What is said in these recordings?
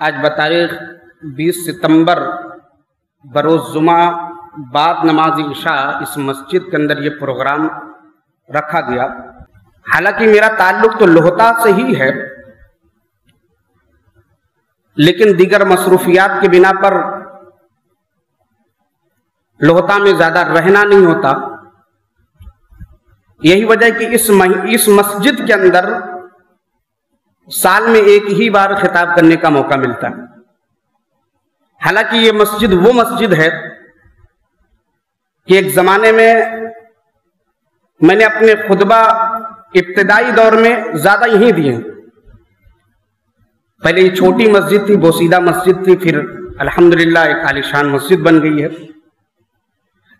आज बतारीख 20 सितंबर, बरोज जुमा, बाद नमाज़ इशा, इस मस्जिद के अंदर ये प्रोग्राम रखा गया। हालाँकि मेरा ताल्लुक तो लोहता से ही है, लेकिन दीगर मसरूफियात के बिना पर लोहता में ज़्यादा रहना नहीं होता। यही वजह कि इस इस मस्जिद के अंदर साल में एक ही बार खिताब करने का मौका मिलता है। हालाँकि ये मस्जिद, वो मस्जिद है कि एक जमाने में मैंने अपने खुतबा इब्तदाई दौर में ज़्यादा यहीं दिए। पहले ये छोटी मस्जिद थी, बोसीदा मस्जिद थी, फिर अल्हम्दुलिल्लाह एक आलिशान मस्जिद बन गई है।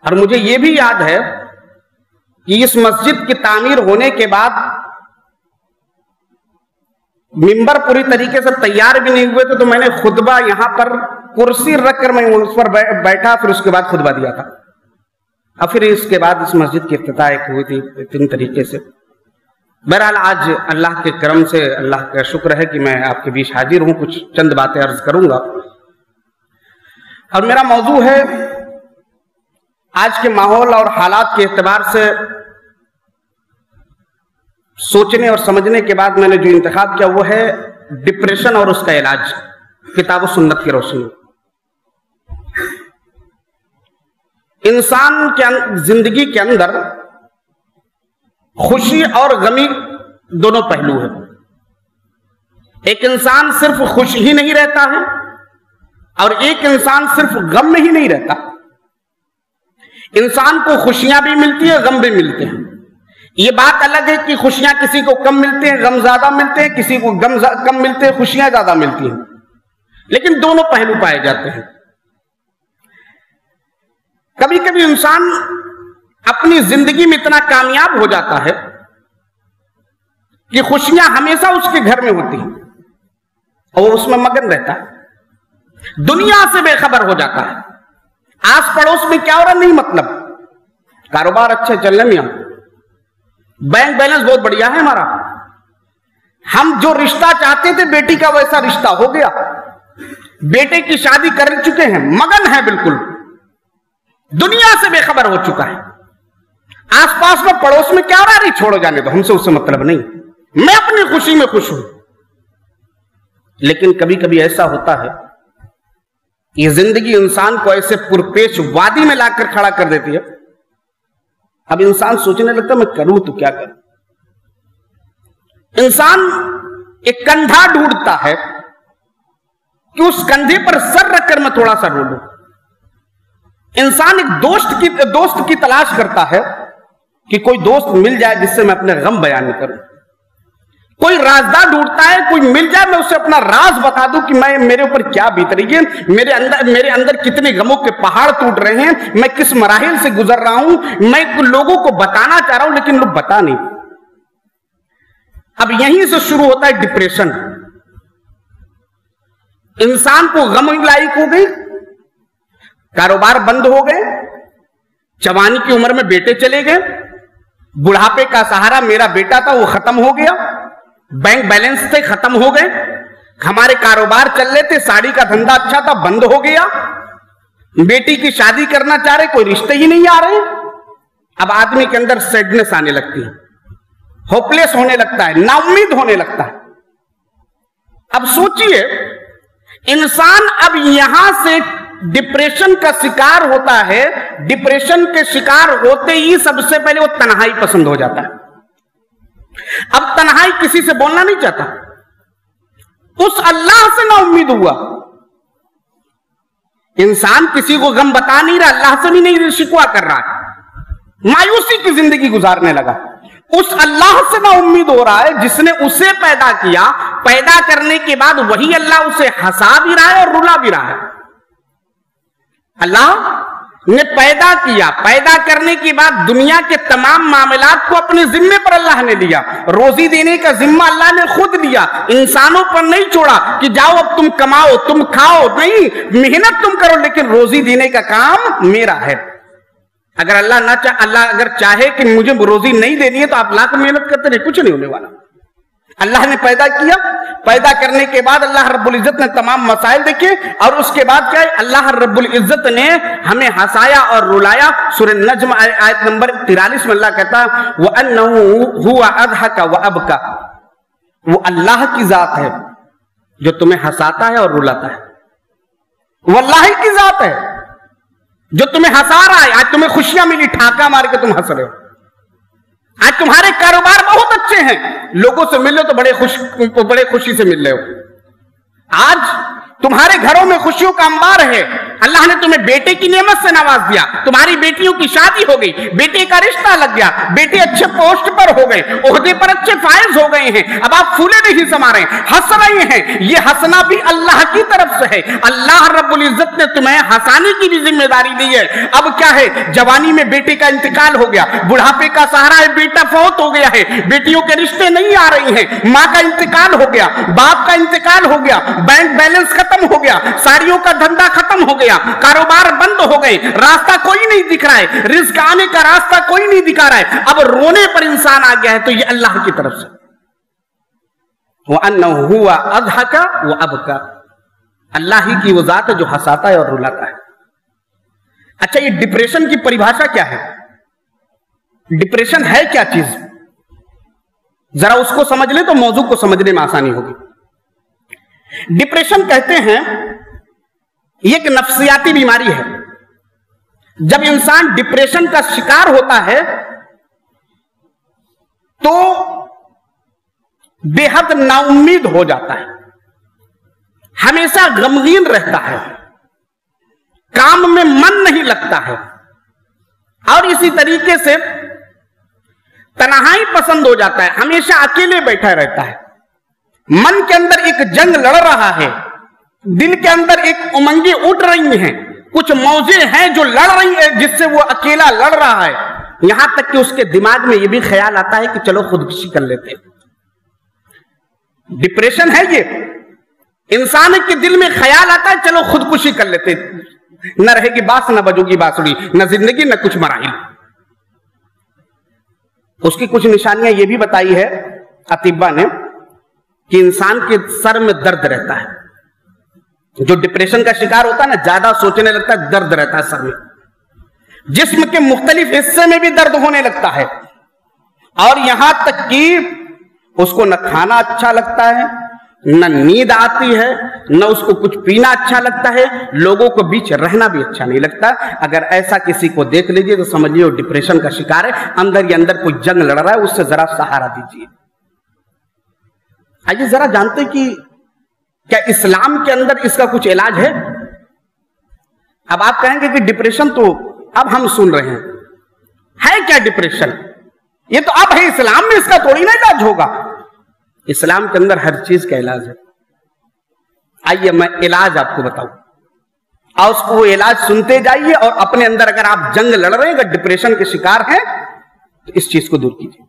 और मुझे ये भी याद है कि इस मस्जिद की तामीर होने के बाद मिंबर पूरी तरीके से तैयार भी नहीं हुए थे तो मैंने खुतबा यहाँ पर कुर्सी रखकर मैं उस पर बैठा, फिर उसके बाद खुतबा दिया था। और फिर इसके बाद इस मस्जिद की इफ्ताह हुई थी तीन तरीके से। बहरहाल आज अल्लाह के करम से अल्लाह का शुक्र है कि मैं आपके बीच हाजिर हूँ, कुछ चंद बातें अर्ज़ करूँगा। और मेरा मौजू है आज के माहौल और हालात के एतबार से सोचने और समझने के बाद मैंने जो इंतखब किया, वो है डिप्रेशन और उसका इलाज। किताब सुन्नत की रोशनी। इंसान के ज़िंदगी के अंदर खुशी और गमी दोनों पहलू है। एक इंसान सिर्फ़ खुश ही नहीं रहता है और एक इंसान सिर्फ़ गम में ही नहीं रहता। इंसान को खुशियाँ भी मिलती है, गम भी मिलते हैं। ये बात अलग है कि खुशियाँ किसी को कम मिलते हैं, गम ज़्यादा मिलते हैं, किसी को गम कम मिलते हैं, खुशियाँ ज़्यादा मिलती हैं। लेकिन दोनों पहलू पाए जाते हैं। कभी कभी इंसान अपनी ज़िंदगी में इतना कामयाब हो जाता है कि खुशियाँ हमेशा उसके घर में होती हैं और उसमें मगन रहता है। दुनिया से बेखबर हो जाता है। आस पड़ोस में क्या हो रहा नहीं मतलब। कारोबार अच्छे चलने में बैंक बैलेंस बहुत बढ़िया है हमारा। हम जो रिश्ता चाहते थे, बेटी का वैसा रिश्ता हो गया। बेटे की शादी कर चुके हैं, मगन है बिल्कुल। दुनिया से बेखबर हो चुका है। आसपास में पड़ोस में क्या रहा रही, छोड़ो जाने दो, हमसे उससे मतलब नहीं। मैं अपनी खुशी में खुश हूँ। लेकिन कभी कभी ऐसा होता है कि ज़िंदगी इंसान को ऐसे पुरपेश वादी में लाकर खड़ा कर देती है। अब इंसान सोचने लगता मैं करूँ तो क्या करूँ? इंसान एक कंधा ढूंढता है कि उस कंधे पर सर रखकर मैं थोड़ा सा रो लू। इंसान एक दोस्त की दोस्त की तलाश करता है कि कोई दोस्त मिल जाए जिससे मैं अपने गम बयान करूँ। कोई राजदार ढूंढता है, कोई मिल जाए, मैं उसे अपना राज बता दूँ कि मैं, मेरे ऊपर क्या बीत रही है, मेरे अंदर मेरे अंदर कितने गमों के पहाड़ टूट रहे हैं, मैं किस मराहल से गुजर रहा हूँ, मैं लोगों को बताना चाह रहा हूँ, लेकिन लोग बता नहीं। अब यहीं से शुरू होता है डिप्रेशन। इंसान को गम लायक हो गई, कारोबार बंद हो गए, जवानी की उम्र में बेटे चले गए, बुढ़ापे का सहारा मेरा बेटा था, वो खत्म हो गया। बैंक बैलेंस थे खत्म हो गए। हमारे कारोबार चल रहे थे, साड़ी का धंधा अच्छा था, बंद हो गया। बेटी की शादी करना चाह रहे, कोई रिश्ते ही नहीं आ रहे। अब आदमी के अंदर सैडनेस आने लगती है। होपलेस होने लगता है नाउमीद होने लगता है। अब सोचिए, इंसान अब यहाँ से डिप्रेशन का शिकार होता है। डिप्रेशन के शिकार होते ही सबसे पहले वो तनहाई पसंद हो जाता है। अब तनहाई किसी से बोलना नहीं चाहता। उस अल्लाह से ना उम्मीद हुआ। इंसान किसी को गम बता नहीं रहा, अल्लाह से भी नहीं शिकवा कर रहा है। मायूसी की ज़िंदगी गुजारने लगा। उस अल्लाह से ना उम्मीद हो रहा है, जिसने उसे पैदा किया। पैदा करने के बाद वही अल्लाह उसे हंसा भी रहा है और रुला भी रहा है। अल्लाह ने पैदा किया। पैदा करने के बाद दुनिया के तमाम मामलात को अपने जिम्मे पर अल्लाह ने लिया रोजी देने का जिम्मा अल्लाह ने खुद लिया इंसानों पर नहीं छोड़ा कि जाओ, अब तुम कमाओ, तुम खाओ। नहीं, मेहनत तुम करो, लेकिन रोजी देने का काम मेरा है। अगर अल्लाह ना चाह अल्लाह अगर चाहे कि मुझे रोजी नहीं देनी है तो आप लाख मेहनत करते रहे कुछ नहीं होने वाला। अल्लाह ने पैदा किया। पैदा करने के बाद अल्लाह रब्बुल इज़्ज़त ने तमाम मसाइल देखे और उसके बाद क्या है? अल्लाह रब्बुल इज़्ज़त ने हमें हंसाया और रुलाया। सूर्य नज्म आयत नंबर तिरालीस में अल्लाह कहता वो हुआ अदहा का व अब का वो अल्लाह की जात है जो तुम्हें हंसाता है और रुलाता है। वो अल्लाह की जात है जो तुम्हें हंसा रहा है। आज तुम्हें खुशियाँ मिली, ठाका मार के तुम हंस रहे हो। आज तुम्हारे कारोबार बहुत अच्छे हैं। लोगों से मिल रहे हो तो बड़े खुश, बड़े खुशी से मिल रहे हो। आज तुम्हारे घरों में खुशियों का अंबार है। अल्लाह ने तुम्हें बेटे की नियमत से नवाज़ दिया। तुम्हारी बेटियों की शादी हो गई। बेटे का रिश्ता लग गया। बेटे अच्छे पोस्ट पर हो गए। ओहदे पर अच्छे फायज हो गए हैं। अब आप फूले नहीं समा रहे। हंस रहे हैं। ये हंसना भी अल्लाह की तरफ़ से है। अल्लाह रब्बुल इज़्ज़त ने तुम्हें हंसाने की भी ज़िम्मेदारी दी है। अब क्या है? जवानी में बेटे का इंतकाल हो गया। बुढ़ापे का सहारा है। बेटा फौत हो गया है। बेटियों के रिश्ते नहीं आ रही हैं। माँ का इंतकाल हो गया। बाप का इंतकाल हो गया। बैंक बैलेंस खत्म हो गया। साड़ियों का धंधा खत्म हो गया। कारोबार बंद हो गए। रास्ता कोई नहीं दिख रहा है। रिस्क आने का रास्ता कोई नहीं दिखा रहा है। अब रोने पर इंसान आ गया है तो ये अल्लाह की तरफ़ से। वो अन्न हुआ अधा का वो अब का अल्लाह ही की वो जात है जो हंसाता है और रुलाता है। अच्छा ये डिप्रेशन की परिभाषा क्या है? डिप्रेशन है क्या चीज़? जरा उसको समझ ले तो मौजू को समझने में आसानी होगी। डिप्रेशन कहते हैं, ये एक नफ्सियाती बीमारी है। जब इंसान डिप्रेशन का शिकार होता है तो बेहद नाउम्मीद हो जाता है। हमेशा गमगीन रहता है। काम में मन नहीं लगता है। और इसी तरीके से तनहाई पसंद हो जाता है। हमेशा अकेले बैठा रहता है। मन के अंदर एक जंग लड़ रहा है दिल के अंदर एक उमंगी उठ रही हैं। कुछ मौजे हैं जो लड़ रही है, जिससे वो अकेला लड़ रहा है। यहाँ तक कि उसके दिमाग में ये भी ख्याल आता है कि चलो खुदकुशी कर लेते डिप्रेशन है ये। इंसान के दिल में ख्याल आता है, चलो खुदकुशी कर लेते न रहेगी बास, न बजोगी बांसुड़ी न ज़िंदगी, न कुछ मराही। उसकी कुछ निशानियाँ ये भी बताई है, अतिब्बा ने। कि इंसान के सर में दर्द रहता है। जो डिप्रेशन का शिकार होता है ना, ज़्यादा सोचने लगता है, दर्द रहता है सर में। जिस्म के मुख्तलिफ़ हिस्से में भी दर्द होने लगता है। और यहाँ तक कि उसको न खाना अच्छा लगता है, न नींद आती है, न उसको कुछ पीना अच्छा लगता है, लोगों को बीच रहना भी अच्छा नहीं लगता। अगर ऐसा किसी को देख लीजिए तो समझिए वो डिप्रेशन का शिकार है। अंदर ही अंदर कोई जंग लड़ रहा है, उससे जरा सहारा दीजिए। आइए जरा जानते कि क्या इस्लाम के अंदर इसका कुछ इलाज है? अब आप कहेंगे कि डिप्रेशन तो अब हम सुन रहे हैं। है क्या डिप्रेशन ये तो अब है, इस्लाम में इसका थोड़ी ना इलाज होगा। इस्लाम के अंदर हर चीज़ का इलाज है। आइए मैं इलाज आपको बताऊँ। और उसको वो इलाज सुनते जाइए और अपने अंदर अगर आप जंग लड़ रहे हैं, अगर डिप्रेशन के शिकार हैं तो इस चीज़ को दूर कीजिए।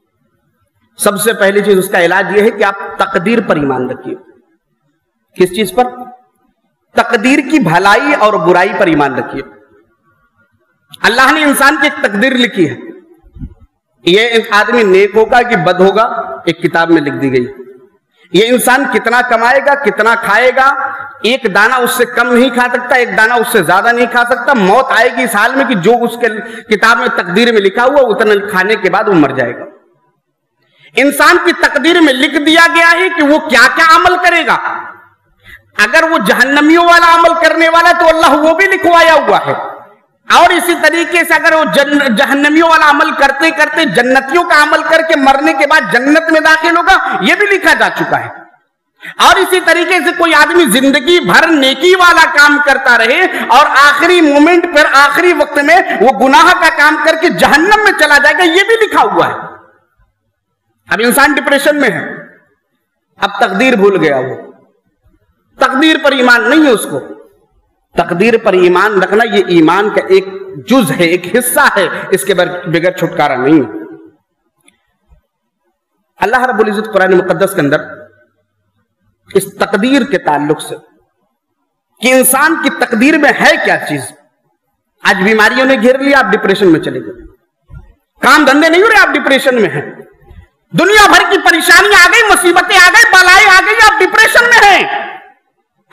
सबसे पहली चीज़ उसका इलाज यह है कि आप तकदीर पर ईमान रखिए। किस चीज़ पर? तकदीर की भलाई और बुराई पर ईमान रखिए। अल्लाह ने इंसान की एक तकदीर लिखी है। ये एक आदमी नेक होगा कि बद होगा, एक किताब में लिख दी गई। ये इंसान कितना कमाएगा, कितना खाएगा, एक दाना उससे कम नहीं खा सकता, एक दाना उससे ज़्यादा नहीं खा सकता, मौत आएगी इस हाल में कि जो उसके किताब में तकदीर में लिखा हुआ, उतना खाने के बाद वो मर जाएगा। इंसान की तकदीर में लिख दिया गया है कि वो क्या क्या अमल करेगा। अगर वो जहन्नमियों वाला अमल करने वाला तो अल्लाह वो भी लिखवाया हुआ है। और इसी तरीके से अगर वो जहन्नमियों वाला अमल करते करते जन्नतियों का अमल करके मरने के बाद जन्नत में दाखिल होगा यह भी लिखा जा चुका है। और इसी तरीके से कोई आदमी ज़िंदगी भर नेकी वाला काम करता रहे और आखिरी मोमेंट पर, आखिरी वक्त में वो गुनाह का काम करके जहन्नम में चला जाएगा, ये भी लिखा हुआ है। अब इंसान डिप्रेशन में है। अब तकदीर भूल गया वो। तकदीर पर ईमान नहीं है उसको। तकदीर पर ईमान रखना ये ईमान का एक जुज है, एक हिस्सा है। इसके बगैर छुटकारा नहीं। अल्लाह रब्बुल इज़्ज़त कुरान मुकद्दस के अंदर इस तकदीर के ताल्लुक से कि इंसान की तकदीर में है क्या चीज़? आज बीमारियों ने घेर लिया, आप डिप्रेशन में चले गए। काम धंधे नहीं हो रहे, आप डिप्रेशन में हैं। दुनिया भर की परेशानी आ गई, मुसीबतें आ गई, बलाएँ आ गई, आप डिप्रेशन में हैं।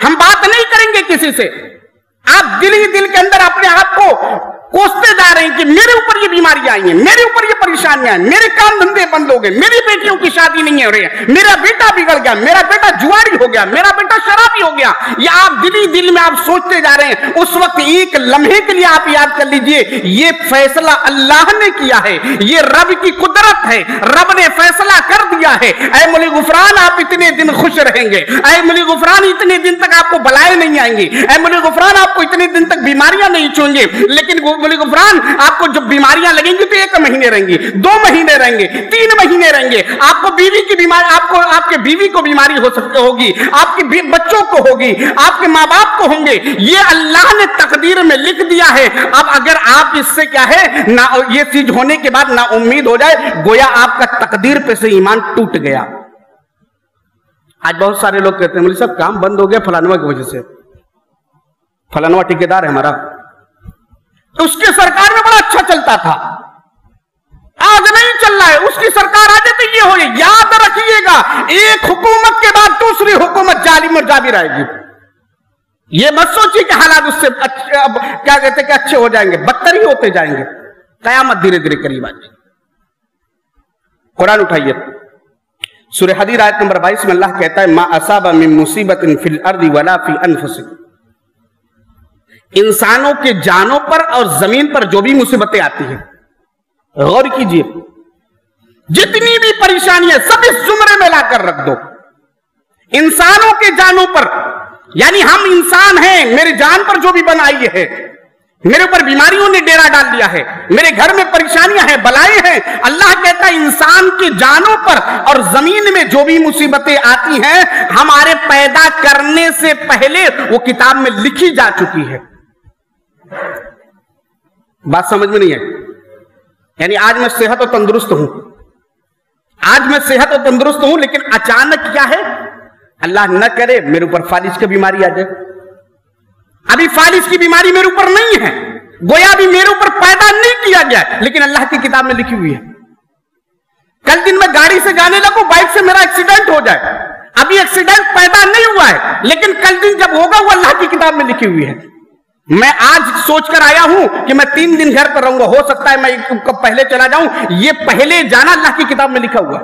हम बात नहीं करेंगे किसी से। आप दिल ही दिल के अंदर अपने आप को कोसते जा रहे हैं कि मेरे ऊपर ये बीमारियाँ आई हैं, मेरे ऊपर ये परेशानियाँ हैं, मेरे काम धंधे बंद हो गए, मेरी बेटियों की शादी नहीं हो रही है, मेरा बेटा बिगड़ गया, मेरा बेटा जुआरी हो गया, मेरा बेटा शराबी हो गया। या आप दिल ही दिल में आप सोचते जा रहे हैं, उस वक्त एक लम्हे के लिए आप याद कर लीजिए, ये फैसला अल्लाह ने किया है, ये रब की कुदरत है, रब ने फैसला कर दिया है। अय मुली गुफरान, आप इतने दिन खुश रहेंगे अय मुली गुफरान, इतने दिन तक आपको बलाए नहीं आएँगे अय मुली गुफरान आपको इतने दिन तक बीमारियाँ नहीं छूँगे लेकिन बोले, गुफरान, आपको जब बीमारियाँ लगेंगी तो एक महीने रहेंगी, दो महीने रहेंगे, तीन महीने रहेंगे। आपको बीवी की बीमारी, आपको, आपके बीवी को बीमारी हो सकती होगी, आपके बच्चों को होगी, आपके माँ बाप को होंगे। ये अल्लाह ने तकदीर में लिख दिया है। अब अगर आप इससे क्या है, ना, ये चीज़ होने के बाद ना उम्मीद हो जाए, गोया आपका तकदीर पे से ईमान टूट गया। आज बहुत सारे लोग कहते हैं बोले सब काम बंद हो गया फलानवा की वजह से। फलानवा ठेकेदार है हमारा। तो उसकी सरकार में बड़ा अच्छा चलता था। आज नहीं चल रहा है, उसकी सरकार आ जाती ये हो याद रखिएगा, एक हुकूमत के बाद दूसरी हुकूमत जालिम और जाबिर आएगी। ये मत सोचिए कि हालात उससे अच्छे अब क्या कहते हैं कि अच्छे हो जाएँगे बदतर ही होते जाएँगे। कयामत धीरे धीरे करीब आ जाएगी कुरान उठाइए। सूर्य हदीर आयत नंबर बाईस में अल्लाह कहता है, मा असाबा मिन मुसीबत फिल अर्दी वला फ़ी अनफुसिक। इंसानों के जानों पर और ज़मीन पर जो भी मुसीबतें आती हैं। गौर कीजिए, जितनी भी परेशानियाँ सब इस जुमरे में लाकर रख दो। इंसानों के जानों पर, यानी हम इंसान हैं, मेरे जान पर जो भी बनाई है, मेरे ऊपर बीमारियों ने डेरा डाल दिया है, मेरे घर में परेशानियाँ हैं, बलाएँ हैं, अल्लाह कहता है, इंसान के जानों पर और ज़मीन में जो भी मुसीबतें आती हैं, हमारे पैदा करने से पहले वो किताब में लिखी जा चुकी है। बात समझ में नहीं है यानी आज मैं सेहत और तंदुरुस्त हूँ। आज मैं सेहत और तंदुरुस्त हूँ, लेकिन अचानक क्या है? अल्लाह न करे, मेरे ऊपर फालिश की बीमारी आ जाए। अभी फालिश की बीमारी मेरे ऊपर नहीं है। गोया भी मेरे ऊपर पैदा नहीं किया गया लेकिन अल्लाह की किताब में लिखी हुई है। कल दिन मैं गाड़ी से जाने लगू, बाइक से मेरा एक्सीडेंट हो जाए। अभी एक्सीडेंट पैदा नहीं हुआ है, लेकिन कल दिन जब होगा, वो अल्लाह की किताब में लिखी हुई है। मैं आज सोचकर आया हूँ कि मैं तीन दिन घर पर रहूँगा। हो सकता है मैं कब पहले चला जाऊँ। ये पहले जाना अल्लाह की किताब में लिखा हुआ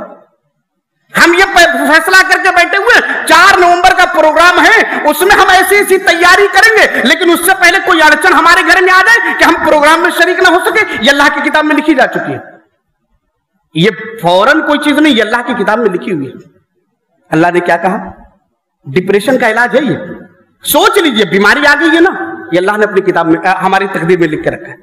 हम ये फैसला करके बैठे हुए चार नवंबर का प्रोग्राम है। उसमें हम ऐसी ऐसी तैयारी करेंगे। लेकिन उससे पहले कोई अड़चन हमारे घर में आ जाए कि हम प्रोग्राम में शरीक ना हो सके, ये अल्लाह की किताब में लिखी जा चुकी है। ये फ़ौरन कोई चीज़ नहीं अल्लाह की किताब में लिखी हुई है। अल्लाह ने क्या कहा? डिप्रेशन का इलाज है ये। सोच लीजिए, बीमारी आ गई है ना। ये अल्लाह ने अपनी किताब में हमारी तकदीर में लिख के रखा है।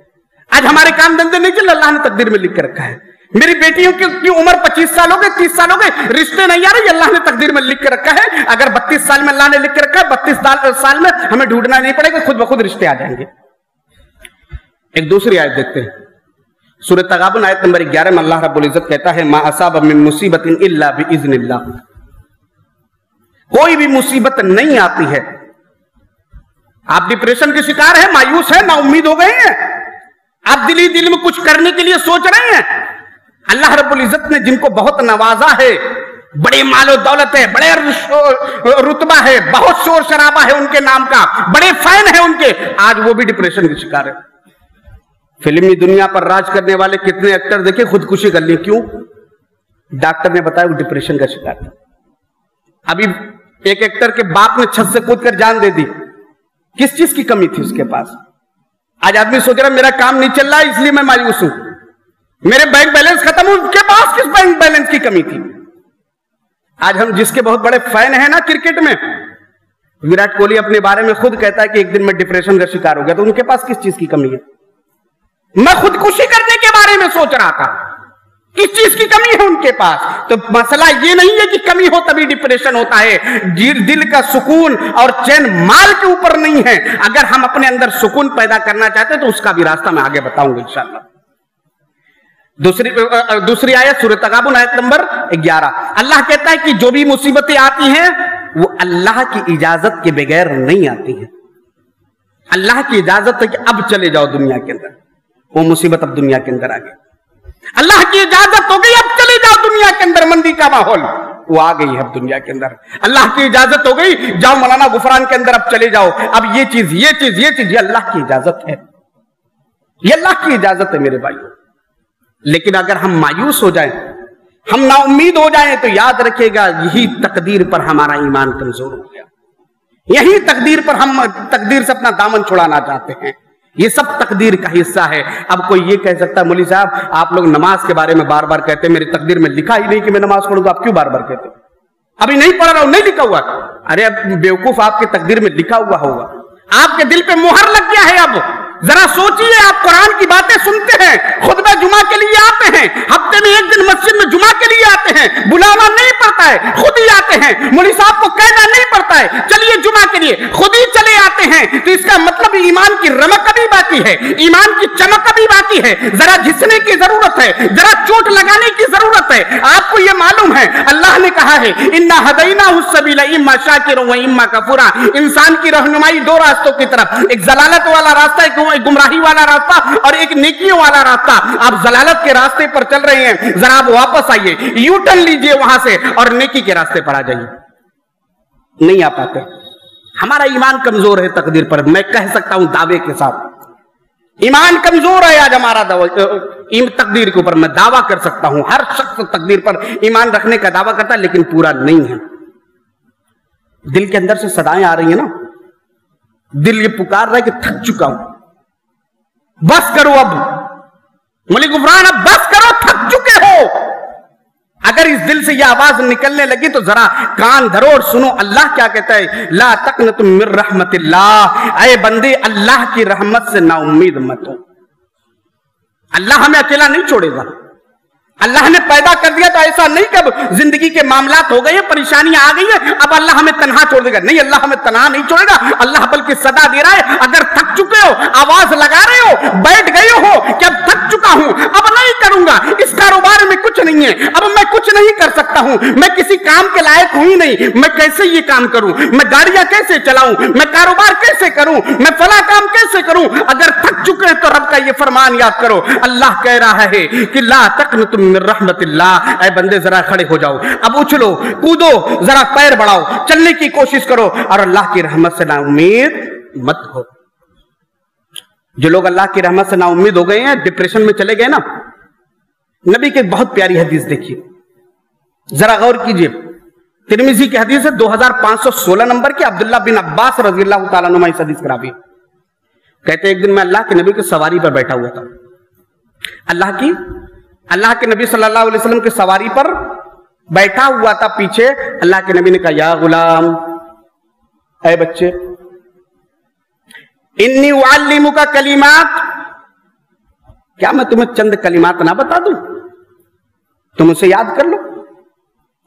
आज हमारे काम धंधे नहीं चल अल्लाह ने तकदीर में लिख के रखा है। मेरी बेटियों की, उम्र 25 साल हो गए 30 साल हो गए रिश्ते नहीं आ रहे अल्लाह ने तकदीर में लिख के रखा है। अगर 32 साल में अल्लाह ने लिख के रखा है बत्तीस साल, साल में हमें ढूंढना नहीं पड़ेगा खुद ब खुद रिश्ते आ जाएँगे। एक दूसरी आयत देखते हैं। सूर्य तगाबन आयत नंबर ग्यारह में अल्लाह रब्बुल इज़्ज़त कहता है मा असाब मुसीबत कोई भी मुसीबत नहीं आती है आप डिप्रेशन के शिकार हैं, मायूस हैं ना उम्मीद हो गए हैं। आप दिली दिल में कुछ करने के लिए सोच रहे हैं। अल्लाह रब्बुल इज़्ज़त ने जिनको बहुत नवाजा है, बड़े मालो दौलत है, बड़े रुतबा है, बहुत शोर शराबा है उनके नाम का, बड़े फ़ैन है उनके। आज वो भी डिप्रेशन के शिकार है। फिल्मी दुनिया पर राज करने वाले कितने एक्टर देखे खुदकुशी कर ली, क्यों? डॉक्टर ने बताया वो डिप्रेशन का शिकार था। अभी एक एक्टर के बाप ने छत से कूद कर जान दे दी। किस चीज़ की कमी थी उसके पास? आज आदमी सोच रहा मेरा काम नहीं चल रहा है इसलिए मैं मायूस हूँ। मेरे बैंक बैलेंस खत्म उसके पास किस बैंक बैलेंस की कमी थी? आज हम जिसके बहुत बड़े फ़ैन हैं ना क्रिकेट में, विराट कोहली अपने बारे में खुद कहता है कि एक दिन मैं डिप्रेशन का शिकार हो गया तो उनके पास किस चीज़ की कमी है? मैं खुदकुशी करने के बारे में सोच रहा था। किस चीज़ की कमी है उनके पास। तो मसला ये नहीं है कि कमी हो तभी डिप्रेशन होता है। दिल का सुकून और चैन माल के ऊपर नहीं है। अगर हम अपने अंदर सुकून पैदा करना चाहते हैं तो उसका भी रास्ता मैं आगे बताऊँगा इंशाला दूसरी दूसरी आयत सूर्य तगाबुन आयत नंबर ग्यारह। अल्लाह कहता है कि जो भी मुसीबतें आती हैं, वो अल्लाह की इजाज़त के बगैर नहीं आती हैं। अल्लाह की इजाज़त है कि अब चले जाओ दुनिया के अंदर। वो मुसीबत अब दुनिया के अंदर आ गई। अल्लाह की इजाज़त हो गई अब चले जाओ दुनिया के अंदर, मंदी का माहौल। वो आ गई है अब दुनिया के अंदर। अल्लाह की इजाज़त हो गई जाओ मौलाना गुफरान के अंदर, अब चले जाओ। अब ये चीज़ ये चीज़ ये चीज़, ये अल्लाह की इजाज़त है। ये अल्लाह की इजाज़त है मेरे भाई लेकिन अगर हम मायूस हो जाए, हम नाउमीद हो जाए तो याद रखेगा यही तकदीर पर हमारा ईमान कमज़ोर हो गया। यही तकदीर पर हम, तकदीर से अपना दामन छुड़ाना चाहते हैं। ये सब तकदीर का हिस्सा है। अब कोई ये कह सकता है, मोली साहब, आप लोग नमाज़ के बारे में बार बार कहते हैं, मेरी तकदीर में लिखा ही नहीं कि मैं नमाज़ पढ़ूँगा, आप क्यों बार बार कहते हैं? अभी नहीं पढ़ रहा हूँ, नहीं लिखा हुआ। अरे, अब बेवकूफ़ आपके तकदीर में लिखा हुआ होगा। आपके दिल पे मोहर लग गया है अब। जरा सोचिए, आप कुरान की बातें सुनते हैं खुद में जुमा के लिए आते हैं, हफ़्ते में एक दिन मस्जिद में जुमा के लिए आते हैं, बुलावा नहीं पड़ता है, खुद ही आते हैं मुली साहब को कहना नहीं पड़ता है, चलिए जुमा के लिए, खुद ही चले आते हैं तो इसका मतलब ईमान की रमक अभी बाकी है, ईमान की चमक अभी बाकी है, जरा घिसने की ज़रूरत है, जरा चोट लगाने की ज़रूरत है, आपको यह मालूम है, अल्लाह ने कहा है, इन्ना हदैना सबीला इम्मा शाकिर इम्मा कफूरा इंसान की रहनुमाई दो रास्तों की तरफ़, एक जलालत वाला रास्ता एक एक गुमराही वाला रास्ता और एक नेकियों वाला रास्ता। आप जलालत के रास्ते पर चल रहे हैं। जरा आप वापस आइए। यू टर्न लीजिए वहाँ से और नेकी के रास्ते पर आ जाइए। नहीं आ पाते। हमारा ईमान कमज़ोर है तकदीर पर। मैं कह सकता हूँ दावे के साथ। ईमान कमज़ोर है आज हमारा तकदीर के ऊपर। मैं दावा कर सकता हूँ। हर शख्स तकदीर पर ईमान रखने का दावा करता है, लेकिन पूरा नहीं है। दिल के अंदर से सदाएँ आ रही है ना। दिल ये पुकार रहा है कि थक चुका हूँ। बस करो अब। मलिक गुफरान अब बस करो, थक चुके हो। अगर इस दिल से यह आवाज़ निकलने लगी तो जरा कान धरो और सुनो, अल्लाह क्या कहता है? ला तक न तुम मिर रहमत अरे बंदे, अल्लाह की रहमत से ना उम्मीद मत हो। अल्लाह हमें अकेला नहीं छोड़ेगा। अल्लाह ने पैदा कर दिया तो ऐसा नहीं कब ज़िंदगी के मामला हो गए परेशानियाँ आ गई है। अब अल्लाह हमें तनहा छोड़ देगा। नहीं, अल्लाह हमें तनहा नहीं छोड़ेगा। अल्लाह बल्कि सदा दे रहा है। अगर थक चुके हो, आवाज़ लगा रहे हो, बैठ गए हो कि अब थक चुका हूँ, अब नहीं करूँगा। इस कारोबार में कुछ नहीं है। अब मैं कुछ नहीं कर सकता हूँ। मैं किसी काम के लायक हूँ ही नहीं। मैं कैसे ये काम करूँ? मैं गाड़ियाँ कैसे चलाऊं? मैं कारोबार कैसे करूँ? मैं फला काम कैसे करूँ? अगर थक चुके हैं तो रब का ये फरमान याद करो। अल्लाह कह रहा है कि ला तक तुम रहमत बंदे, जरा खड़े हो जाओ। अब उछलो कूदो, जरा पैर बढ़ाओ। चलने की कोशिश करो और अल्लाह की रहमत से ना उम्मीद मत हो। जो लोग अल्लाह की रहमत से ना उम्मीद हो गए हैं डिप्रेशन में चले गए ना, नबी की बहुत प्यारी हदीस देखिए। जरा गौर कीजिए। तिरमिजी की हदीस है 2516 नंबर की अब्दुल्ला बिन अब्बास रज़ी अल्लाह इस हदीस कराबी कहते एक दिन मैं अल्लाह के नबी की सवारी पर बैठा हुआ था। अल्लाह की अल्लाह के नबी सल्लल्लाहु अलैहि वसल्लम की सवारी पर बैठा हुआ था पीछे। अल्लाह के नबी ने कहा, या गुलाम, ऐ बच्चे, इन्नी वालिमु का कलीमात, क्या मैं तुम्हें चंद कलीमात ना बता दूँ? तुम उसे याद कर लो।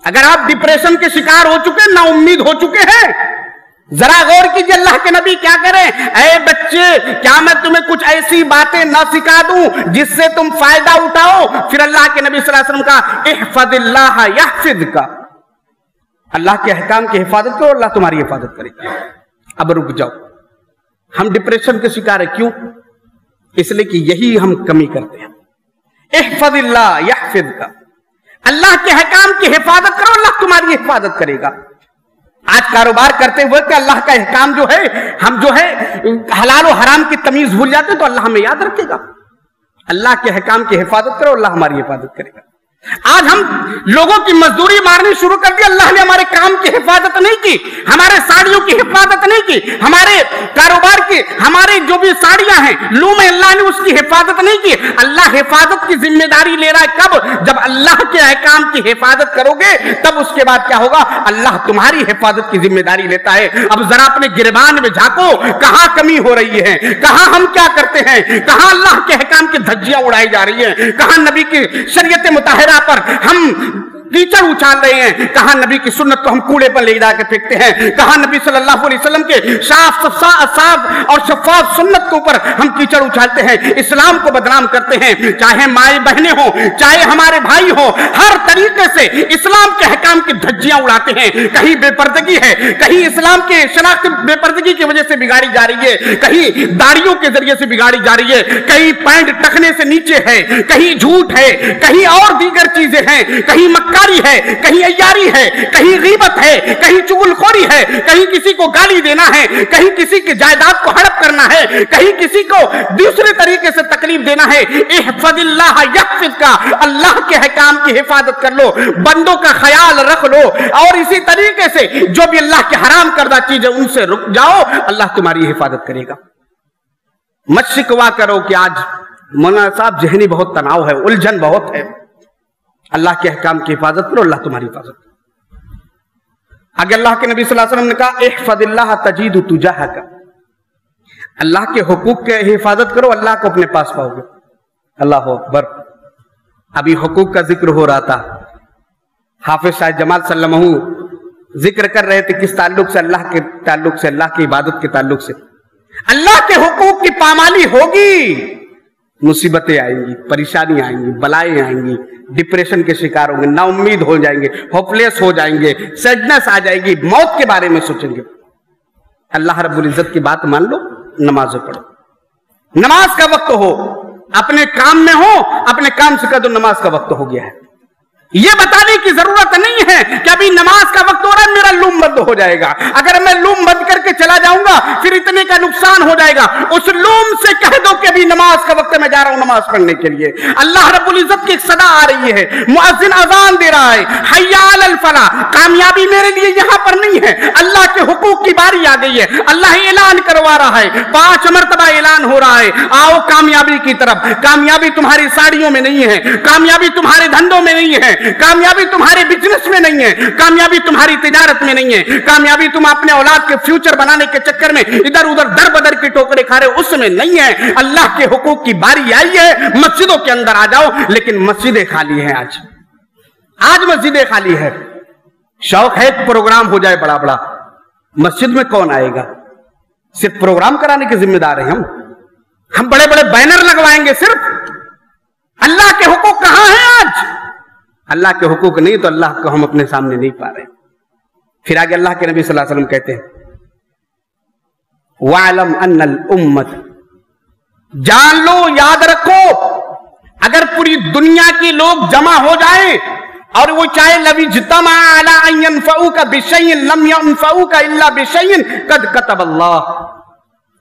अगर आप डिप्रेशन के शिकार हो चुके ना उम्मीद हो चुके हैं जरा गौर कीजिए अल्लाह के नबी क्या करें? अरे बच्चे, क्या मैं तुम्हें कुछ ऐसी बातें ना सिखा दूँ जिससे तुम फ़ायदा उठाओ? फिर अल्लाह के नबी वसल्लम का, इहफदिल्लाह यहफिद का अल्लाह के अहकाम की हिफाजत करो, अल्लाह तुम्हारी हिफाजत करेगा अब रुक जाओ। हम डिप्रेशन के शिकार है, क्यों? इसलिए कि यही हम कमी करते हैं। इहफदिल्ला यहफिद का अल्लाह के अहकाम की हिफाजत करो, अल्लाह तुम्हारी हिफाजत करेगा। आज कारोबार करते हुए कि अल्लाह का अहकाम जो है, हम जो है, हलाल और हराम की तमीज भूल जाते तो अल्लाह हमें याद रखेगा। अल्लाह के अहकाम की हिफाजत करो, अल्लाह हमारी हिफाजत करेगा। आज हम लोगों की मजदूरी मारनी शुरू कर दी। अल्लाह ने हमारे काम की हिफाजत नहीं की, हमारे साड़ियों की हिफाजत नहीं की, हमारे कारोबार की, हमारे जो भी साड़ियाँ हैं, लू में अल्लाह ने उसकी हिफाजत नहीं की। अल्लाह हिफाजत की ज़िम्मेदारी ले रहा है कब? जब अल्लाह के अहकाम की हिफाजत करोगे, तब उसके बाद क्या होगा? अल्लाह तुम्हारी हिफाजत की ज़िम्मेदारी लेता है। अब जरा अपने गिरबान में झाको, कहाँ कमी हो रही है? कहाँ हम क्या करते हैं? कहाँ अल्लाह के अहकाम की धज्जियाँ उड़ाई जा रही है? कहाँ नबी की शरीयत मुताहरा पर हम कीचड़ उछाल रहे हैं। कहा नबी की सुन्नत को हम कूड़े पर ले जाकर फेंकते हैं। कहा नबी सल्लल्लाहु अलैहि वसल्लम के साफ़ साफ़ और शफाफ सुन्नत के ऊपर हम कीचड़ उछालते हैं। इस्लाम को बदनाम करते हैं। चाहे माए बहने हो, चाहे हमारे भाई हो, हर तरीके से इस्लाम के हकाम की धज्जियाँ उड़ाते हैं। कहीं बेपर्दगी है, कहीं इस्लाम के शनाख्त बेपर्दगी की वजह से बिगाड़ी जा रही है। कहीं दाड़ियों के ज़रिए से बिगाड़ी जा रही है। कहीं पैंट टखने से नीचे है, कहीं झूठ है, कहीं और दीगर चीज़ें हैं। कहीं मक्कारी है, कहीं अयारी है, कहीं गीबत है, कहीं चुगलखोरी है, कहीं किसी को गाली देना है, कहीं किसी की जायदाद को हड़प करना है, कहीं किसी को दूसरे तरीके से तकलीफ़ देना है। का, अल्लाह के हकाम की हिफाजत कर लो, बंदों का ख्याल रख लो, और इसी तरीके से जो भी अल्लाह के हराम करदा चीज़ है उनसे रुक जाओ, अल्लाह तुम्हारी हिफाजत करेगा। मत शिकवा करो कि आज मौलाना साहब जहनी बहुत तनाव है, उलझन बहुत है। अल्लाह के अहकाम की हिफाजत करो, अल्लाह तुम्हारी हिफाजत आगे अल्लाह के नबी वसल्लम ने कहा एहफदिल्लाह तजीद तुजाह का अल्लाह के हुकूक के हिफाजत करो, अल्लाह को अपने पास पाओगे। अल्लाह अकबर। अभी हुकूक का ज़िक्र हो रहा था। हाफिज शाह जमाल सल्लमहू ज़िक्र कर रहे थे किस ताल्लुक से, अल्लाह के ताल्लुक से, अल्लाह की इबादत के ताल्लुक से। अल्लाह के हुकूक की पामाली होगी। मुसीबतें आएँगी परेशानी आएँगी, बलाएँ आएँगी डिप्रेशन के शिकार होंगे ना उम्मीद हो जाएँगे होपलेस हो जाएँगे सैडनेस आ जाएगी, मौत के बारे में सोचेंगे। अल्लाह रब्बुल इज़्ज़त की बात मान लो, नमाज़ पढ़ो। नमाज़ का वक्त हो, अपने काम में हो, अपने काम से कर दो, नमाज़ का वक्त हो गया है। ये बताने की ज़रूरत नहीं है कि अभी नमाज़ का वक्त हो रहा है, मेरा लूम बंद हो जाएगा। अगर मैं लूम बंद करके चला जाऊँगा, फिर इतने का नुकसान हो जाएगा। उस लूम से कह दो कि अभी नमाज़ का वक्त मैं जा रहा हूँ नमाज़ पढ़ने के लिए। अल्लाह रब्बुल इज़्ज़त की एक सदा आ रही है। मुअज्जिन अजान दे रहा है। हयाल अल फला। कामयाबी मेरे लिए यहाँ पर नहीं है। अल्लाह के हुकूक की बारी आ गई है। अल्लाह ऐलान करवा रहा है। पाँच मरतबा ऐलान हो रहा है। आओ कामयाबी की तरफ़। कामयाबी तुम्हारी साड़ियों में नहीं है। कामयाबी तुम्हारे धंधों में नहीं है। कामयाबी तुम्हारे बिज़नेस में नहीं है। कामयाबी तुम्हारी तिजारत में नहीं है। कामयाबी तुम अपने औलाद के फ्यूचर बनाने के चक्कर में इधर उधर दर बदर की टोकरे खा रहे उसमें नहीं है। अल्लाह के हुकूक की बारी आई है, मस्जिदों के अंदर आ जाओ, लेकिन मस्जिदें खाली हैं आज। आज मस्जिदें खाली है। शौक है प्रोग्राम हो जाए बड़ा बड़ा मस्जिद में कौन आएगा? सिर्फ़ प्रोग्राम कराने के जिम्मेदार हैं हम। हम बड़े बड़े बैनर लगवाएँगे सिर्फ़। अल्लाह के हुकूक कहाँ है आज? अल्लाह के हुकूक नहीं तो अल्लाह को हम अपने सामने नहीं पा रहे। फिर आगे अल्लाह के नबी सल्लल्लाहु अलैहि वसल्लम कहते हैं, वालम अन्नल उम्मत। जान लो, याद रखो, अगर पूरी दुनिया के लोग जमा हो जाए, और वो चाहे लवी जतमा का बिशयन का कद कतब अल्लाह।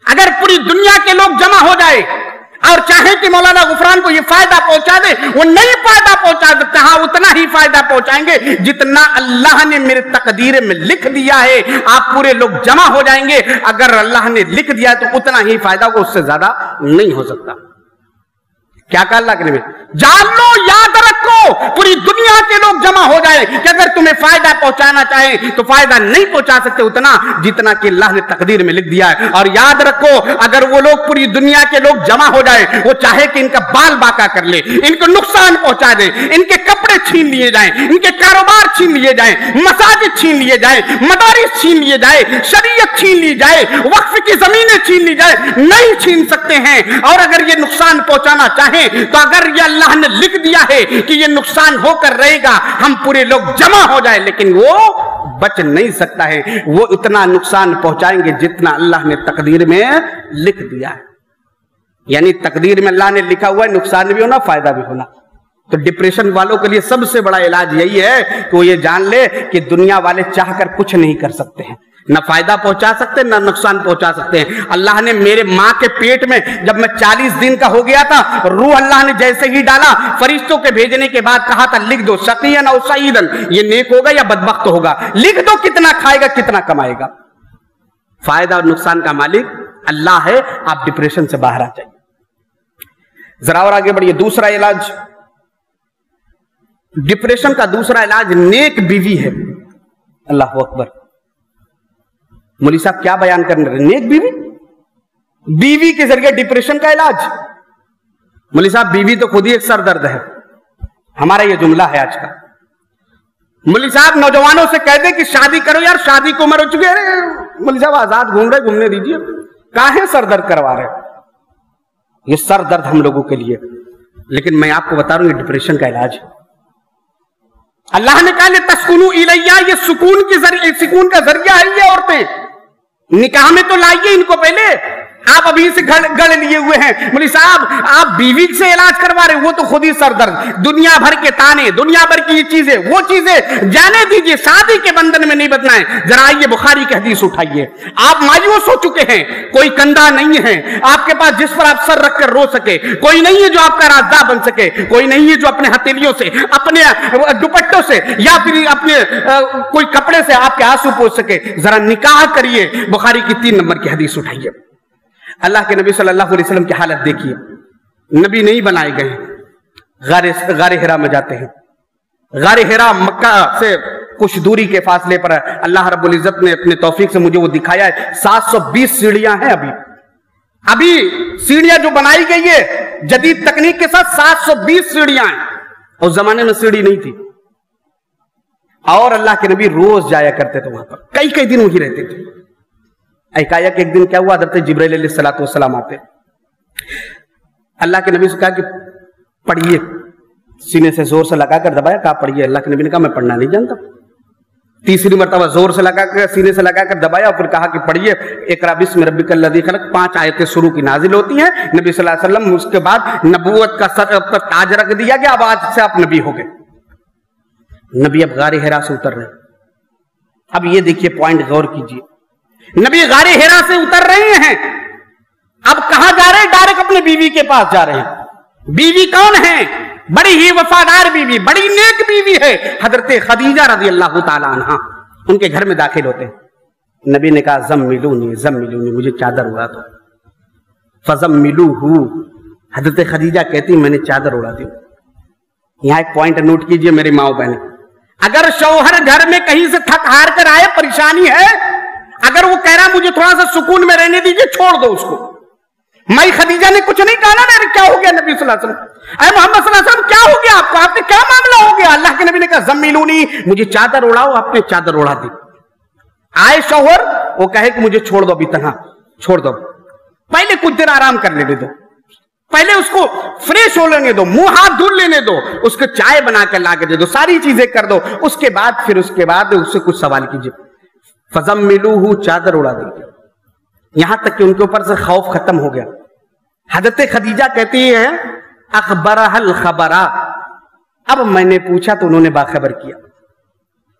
अगर पूरी दुनिया के लोग जमा हो जाए और चाहे कि मौलाना गुफरान को ये फ़ायदा पहुँचा दे, वो नहीं फ़ायदा पहुँचा सकते हाँ उतना ही फ़ायदा पहुंचाएँगे जितना अल्लाह ने मेरे तकदीर में लिख दिया है। आप पूरे लोग जमा हो जाएँगे, अगर अल्लाह ने लिख दिया तो उतना ही फ़ायदा उससे ज़्यादा नहीं हो सकता। क्या कहा अल्लाह के नबी? जान लो, याद रखो पूरी दुनिया के लोग जमा हो जाए कि अगर तुम्हें फ़ायदा पहुंचाना चाहे तो फ़ायदा नहीं पहुँचा सकते उतना जितना कि अल्लाह ने तकदीर में लिख दिया है। और याद रखो, अगर वो लोग पूरी दुनिया के लोग जमा हो जाए, वो चाहे कि इनका बाल बाका कर ले, इनको नुकसान पहुँचा दे, इनके कपड़े छीन लिए जाए, इनके कारोबार छीन लिए जाए, मसाजिद छीन लिए जाए, मदारिस छीन लिए जाए, शरीयत छीन ली जाए, वक्फ की जमीनें छीन ली जाए, नहीं छीन सकते हैं। और अगर ये नुकसान पहुंचाना चाहे तो अगर ये अल्लाह ने लिख दिया है कि ये नुकसान होकर रहेगा, हम पूरे लोग जमा हो जाए, लेकिन वो बच नहीं सकता है। वो इतना नुकसान पहुंचाएँगे जितना अल्लाह ने तकदीर में लिख दिया है। यानी तकदीर में अल्लाह ने लिखा हुआ है, नुकसान भी होना, फ़ायदा भी होना। तो डिप्रेशन वालों के लिए सबसे बड़ा इलाज यही है कि वो ये जान ले कि दुनिया वाले चाहकर कुछ नहीं कर सकते हैं। न फ़ायदा पहुँचा सकते, न नुकसान पहुँचा सकते हैं। अल्लाह ने मेरे माँ के पेट में, जब मैं चालीस दिन का हो गया था, रूह अल्लाह ने जैसे ही डाला, फरिश्तों के भेजने के बाद कहा था, लिख दो, शकीयन और सईदन ये नेक होगा या बदबख्त होगा? लिख दो, कितना खाएगा, कितना कमाएगा। फ़ायदा और नुकसान का मालिक अल्लाह है, आप डिप्रेशन से बाहर आ जाइए। जरा और आगे बढ़िए, दूसरा इलाज। डिप्रेशन का दूसरा इलाज, नेक बीवी है। अल्लाह अकबर। मोली साहब, क्या बयान करने रहे नेक बीवी? बीवी के ज़रिए डिप्रेशन का इलाज। मोली साहब, बीवी तो खुद ही एक सर दर्द है। हमारा यह जुमला है आज का। मुली साहब, नौजवानों से कह दे कि शादी करो यार, शादी को उम्र हो चुकी है। मुली साहब, आज़ाद घूम रहे घूमने दीजिए। काहे सर दर्द करवा रहे ये सर दर्द हम लोगों के लिए। लेकिन मैं आपको बता रहा हूँ, ये डिप्रेशन का इलाज है। अल्लाह ने कहा तस्कुनु इलैया ये सुकून की ज़रिए सुकून का ज़रिया है ये औरतें। निकाह में तो लाइए इनको पहले। आप अभी से गड़ लिए हुए हैं। बोली साहब, आप बीवी से इलाज करवा रहे हो, वो तो खुद ही सरदर्द दुनिया भर के ताने, दुनिया भर की चीज़ें, वो चीज़ें, जाने दीजिए, शादी के बंधन में नहीं बदना है जरा आइए, बुखारी की हदीस उठाइए। आप मायूस हो चुके हैं, कोई कंधा नहीं है। आपके पास जिस पर आप सर रखकर रो सके, कोई नहीं है जो आपका राजदा बन सके, कोई नहीं है जो अपने हथेलियों से, अपने दुपट्टों से, या फिर अपने कोई कपड़े से आपके आँसू पोछ सके। जरा निकाह करिए, बुखारी की तीन नंबर की हदीस उठाइए। अल्लाह के नबी सल्लल्लाहु अलैहि वसल्लम की हालत देखिए। नबी नहीं बनाए गए गारे गारे हिरा में जाते हैं। गारे हिरा मक्का से कुछ दूरी के फासले पर अल्लाह रब्बुल इज़्ज़त ने अपने तौफीक से मुझे वो दिखाया है। 720 सीढ़ियाँ हैं अभी। अभी सीढ़ियाँ जो बनाई गई है, जदीद तकनीक के साथ 720 सीढ़ियाँ हैं। उस जमाने में सीढ़ी नहीं थी। और अल्लाह के नबी रोज जाया करते थे वहाँ पर। कई कई दिन वही रहते थे। एकाएक एक दिन क्या हुआ? हज़रत जिब्राइल सलाम आते। अल्लाह के नबी से कहा कि पढ़िए। सीने से ज़ोर से लगाकर दबाया, कहा, पढ़िए, अल्लाह के नबी ने कहा, मैं पढ़ना नहीं जानता। तीसरी मरतबा ज़ोर से लगाकर, सीने से लगाकर दबाया और फिर कहा कि पढ़िए। एक बिस्म रबिकल्लदी खलक, पाँच आयतें शुरू की नाजिल होती हैं। नबी सल्लल्लाहु अलैहि वसल्लम उसके बाद नबूवत का सर पर ताज रख दिया गया अब आज से आप नबी हो गए। नबी अब गारे हेरा से उतर रहे। अब ये देखिए, पॉइंट गौर कीजिए। नबी गारे हेरा से उतर रहे हैं। अब कहा जा रहे हैं? डायरेक्ट अपने बीवी के पास जा रहे हैं। बीवी कौन है? बड़ी ही वफादार बीवी, बड़ी नेक बीवी है। हज़रत खदीजा रज़ी अल्लाह तला उनके घर में दाखिल होते नबी ने कहा, जम मिलू नहीं जम मिलू नहीं मुझे चादर उड़ा दो। फजम मिलू हूँ हज़रत खदीजा कहती, मैंने चादर उड़ा दी। यहाँ एक पॉइंट नोट कीजिए मेरी माओ बहन। अगर शौहर घर में कहीं से थक हार कर आए, परेशानी है अगर वो कह रहा मुझे थोड़ा सा सुकून में रहने दीजिए, छोड़ दो उसको। मई खदीजा ने कुछ नहीं कहा ना क्या हो गया नबी अरे, मोहम्मद क्या हो गया आपको? आपने क्या मामला हो गया? अल्लाह के नबी ने कहा जमीलूनी मुझे चादर उड़ाओ आपने चादर उड़ा दी। आए शोहर, वो कहे कि, मुझे छोड़ दो अभी तनहा छोड़ दो। पहले कुछ देर आराम कर लेने दो। पहले उसको फ्रेश हो लेने दो, मुँह हाथ धुल लेने दो, उसको चाय बनाकर ला के दे दो, सारी चीज़ें कर दो। उसके बाद, फिर उसके बाद उससे कुछ सवाल कीजिए। फजम मिलू चादर उड़ा दी। यहाँ तक कि उनके ऊपर से खौफ खत्म हो गया। हज़रत खदीजा कहती है अखबर खबरा। अब मैंने पूछा तो उन्होंने बाखबर किया।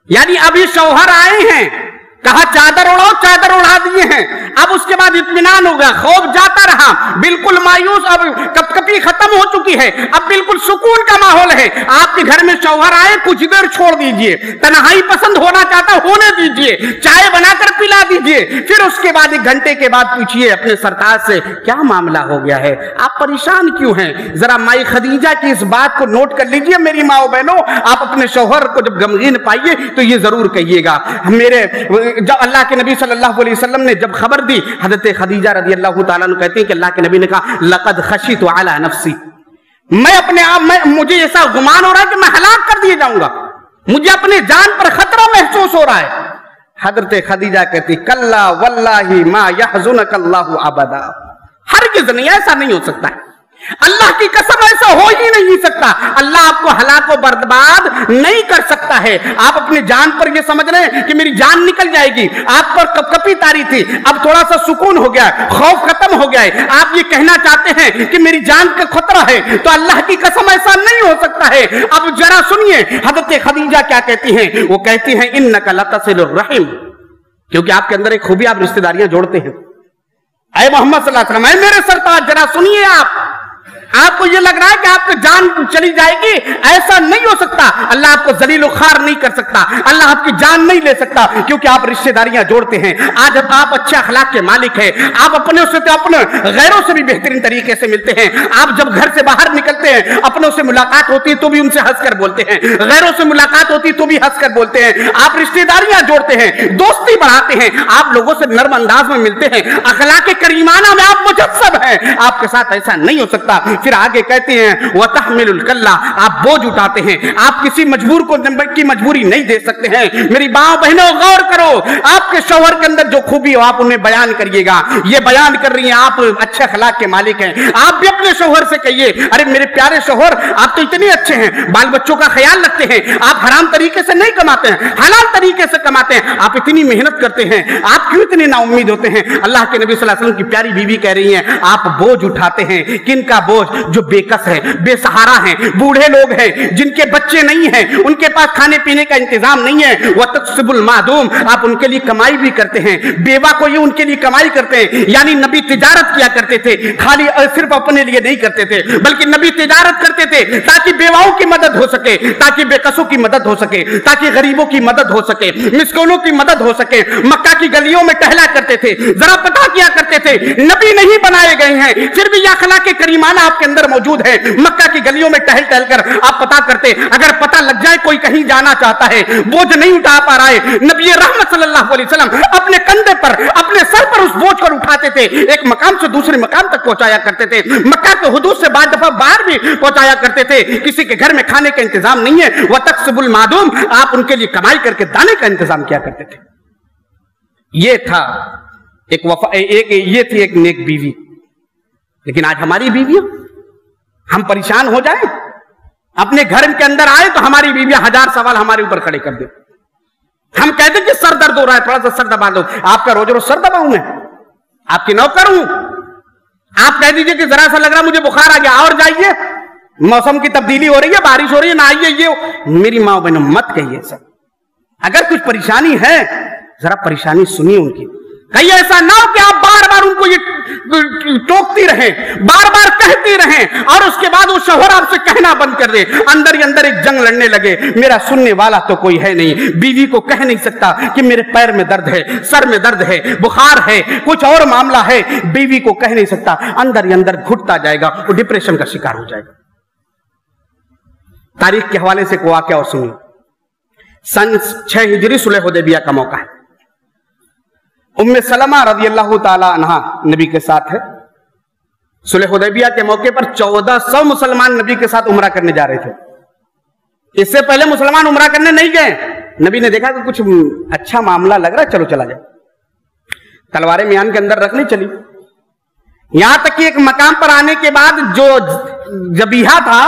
यानी अभी शौहर आए हैं। कहा, चादर उड़ाओ, चादर उड़ा दिए हैं। अब उसके बाद इतमान हो गया। खौफ जाता रहा। बिल्कुल मायूस, अब कपकपी खत्म हो चुकी है। अब बिल्कुल सुकून का माहौल है। आपके घर में शौहर आए, कुछ देर छोड़ दीजिए। तनहाई पसंद होना चाहता, होने दीजिए। चाय बनाकर पिला दीजिए। फिर उसके बाद एक घंटे के बाद पूछिए अपने सरकार से, क्या मामला हो गया है? आप परेशान क्यों हैं? जरा माई खदीजा की इस बात को नोट कर लीजिए मेरी माओ बहनों। आप अपने शौहर को जब गमगीन पाइए तो ये ज़रूर कहिएगा। मेरे जब अल्लाह के नबी सल्लल्लाहु अलैहि वसल्लम ने जब खबर दी, हज़रत खदीजा रदी अल्लाह तआला कहते हैं कि अल्लाह के नबी ने कहा, लकद खशी तो आला नफसी। मैं अपने आप, में, मुझे ऐसा गुमान हो रहा है कि मैं हलाक कर दिए जाऊँगा। मुझे अपने जान पर खतरा महसूस हो रहा है। हज़रत खदीजा कहती कल्ला वल्लाही मा यहजुन कल्लाहु अबदा। किस नहीं, ऐसा नहीं हो सकता है। अल्लाह की कसम, ऐसा हो ही नहीं सकता। अल्लाह आपको हलाक बर्बाद नहीं कर सकता है। आप अपनी जान पर यह समझ रहे हैं कि मेरी जान निकल जाएगी। आप पर कपकपी तारी थी। अब थोड़ा सा सुकून हो गया, खौफ खत्म हो गया है। आप ये कहना चाहते हैं कि मेरी जान का खतरा है तो अल्लाह की कसम ऐसा नहीं हो सकता है। अब जरा सुनिए, हज़रत खदीजा क्या कहती हैं? वो कहती हैं इन नकल रहीम। क्योंकि आपके अंदर एक खूबी, आप रिश्तेदारियाँ जोड़ते हैं। मोहम्मद सल्लल्लाहु अलैहि वसल्लम मेरे सरताज, जरा सुनिए आप। आपको ये लग रहा है कि आपकी जान चली जाएगी? ऐसा नहीं हो सकता। अल्लाह आपको जलील खार नहीं कर सकता। अल्लाह आपकी जान नहीं ले सकता, क्योंकि आप रिश्तेदारियाँ जोड़ते हैं। आज आप अच्छे अखलाक के मालिक हैं। आप अपने से तो अपने गैरों से भी बेहतरीन तरीके से मिलते हैं। आप जब घर से बाहर निकलते हैं, अपनों से मुलाकात होती है तो भी उनसे हंसकर बोलते हैं। गैरों से मुलाकात होती है तो भी हंसकर बोलते हैं। आप रिश्तेदारियाँ जोड़ते हैं, दोस्ती बढ़ाते हैं। आप लोगों से नर्म अंदाज में मिलते हैं। अखलाक करीमाना में आप मुजस्सब हैं। आपके साथ ऐसा नहीं हो सकता। होगा फिर आगे कहते हैं वह मिलकल्ला आप बोझ उठाते हैं। आप किसी मजबूर को की मजबूरी नहीं दे सकते हैं। मेरी माँ बहनों, गौर करो, आपके शोहर के अंदर जो खूबी हो, आप उन्हें बयान करिएगा। ये बयान कर रही हैं आप अच्छे अखलाक के मालिक हैं। आप भी अपने शोहर से कहिए, अरे मेरे प्यारे शोहर, आप तो इतने अच्छे हैं। बाल बच्चों का ख्याल रखते हैं। आप हराम तरीके से नहीं कमाते हैं। हलाल तरीके से कमाते हैं। आप इतनी मेहनत करते हैं। आप क्यों इतने नाउमीद होते हैं? अल्लाह के नबी वसल्लम की प्यारी बीवी कह रही हैं, आप बोझ उठाते हैं। किन का बोझ जो बेकस है, बेसहारा है। बूढ़े लोग हैं, जिनके बच्चे नहीं हैं, उनके पास खाने पीने का इंतज़ाम नहीं है। वह तकसबुल मादूम, आप उनके लिए कमाई भी करते हैं। बेवा को ये उनके लिए कमाई करते हैं। यानी नबी तिजारत किया करते थे। खाली सिर्फ़ अपने लिए नहीं करते थे, बल्कि नबी तिजारत करते थे, ताकि बेवाओं की मदद हो सके, ताकि बेकसों की मदद हो सके, ताकि गरीबों की मदद हो सके मिसकोलों की मदद हो सके। मक्का की गलियों में टहला करते थे, जरा पता किया करते थे। नबी नहीं बनाए गए हैं, फिर भी यह खला के करीमाना आपके अंदर मौजूद है। मक्का की गलियों में टहल टहल कर आप पता करते, अगर पता लग जाए कोई कहीं जाना चाहता है, बोझ नहीं उठा पा रहा है। नबी रहमत सल्लल्लाहु अलैहि वसल्लम अपने कंधे पर, अपने सर पर उस बोझ को उठाते थे। एक मकाम से दूसरे मकाम तक पहुँचाया करते थे। मक्का के हदूद से बाद दफ़ा बाहर भी पहुँचाया करते थे। किसी के घर में खाने का इंतज़ाम नहीं है। वह तकसबुल मादूम, आप उनके लिए कमाई करके दाने का इंतज़ाम किया करते थे। ये था एक वफा एक, ये थी एक नेक बीवी। लेकिन आज हमारी बीवियाँ, हम परेशान हो जाए, अपने घर के अंदर आए तो हमारी बीवियाँ हज़ार सवाल हमारे ऊपर खड़े कर दे। हम कहते कि सर दर्द हो रहा है, थोड़ा सा सर दबा दो। आपका रोज रोज सर दबाऊ मैं? आपकी नौकर हूँ। आप कह दीजिए कि जरा सा लग रहा मुझे बुखार आ गया, और जाइए। मौसम की तब्दीली हो रही है, बारिश हो रही है, ना आइए, ये मेरी माँ बहनों, मत कहिए सर। अगर कुछ परेशानी है, जरा परेशानी सुनिए उनकी। कहीं ऐसा ना हो कि आप बार बार उनको ये टोकती रहें बार बार कहती रहें, और उसके बाद वो शोहर आपसे कहना बंद कर दे। अंदर ही अंदर एक जंग लड़ने लगे। मेरा सुनने वाला तो कोई है नहीं। बीवी को कह नहीं सकता कि मेरे पैर में दर्द है, सर में दर्द है, बुखार है, कुछ और मामला है। बीवी को कह नहीं सकता। अंदर ही अंदर घुटता जाएगा, वो डिप्रेशन का शिकार हो जाएगा। तारीख के हवाले से वाक्य और सुनिए। सन छह हिजरी सुलह हुदैबिया का मौका है। उम्म सलमा रज़ी अल्लाह तहा नबी के साथ है। सुलह हुदैबिया के मौके पर चौदह सौ मुसलमान नबी के साथ उमरा करने जा रहे थे। इससे पहले मुसलमान उमरा करने नहीं गए। नबी ने देखा कि कुछ अच्छा मामला लग रहा है, चलो चला जाए। तलवारें मियान के अंदर रखनी चली। यहाँ तक कि एक मकाम पर आने के बाद जो जबीहा था,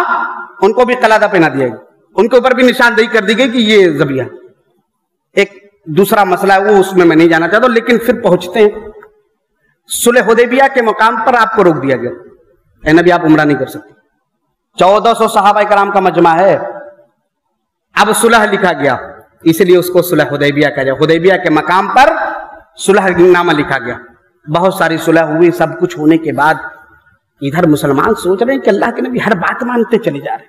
उनको भी कलादा पहना दिया गया। उनके ऊपर भी निशानदेही कर दी गई कि ये जबिया एक दूसरा मसला है, वो उसमें मैं नहीं जाना चाहता, लेकिन फिर पहुँचते हैं। सुलह हुदैबिया के मुकाम पर आपको रोक दिया गया। नबी, आप उमरा नहीं कर सकते। चौदह सौ सहाबा कराम का मजमा है। अब सुलह लिखा गया। इसलिए उसको सुलह हुदैबिया कहा जाए। हुदैबिया के मकाम पर सुलह नामा लिखा गया। बहुत सारी सुलह हुई, सब कुछ होने के बाद इधर मुसलमान सोच रहे हैं कि अल्लाह के नबी हर बात मानते चले जा रहे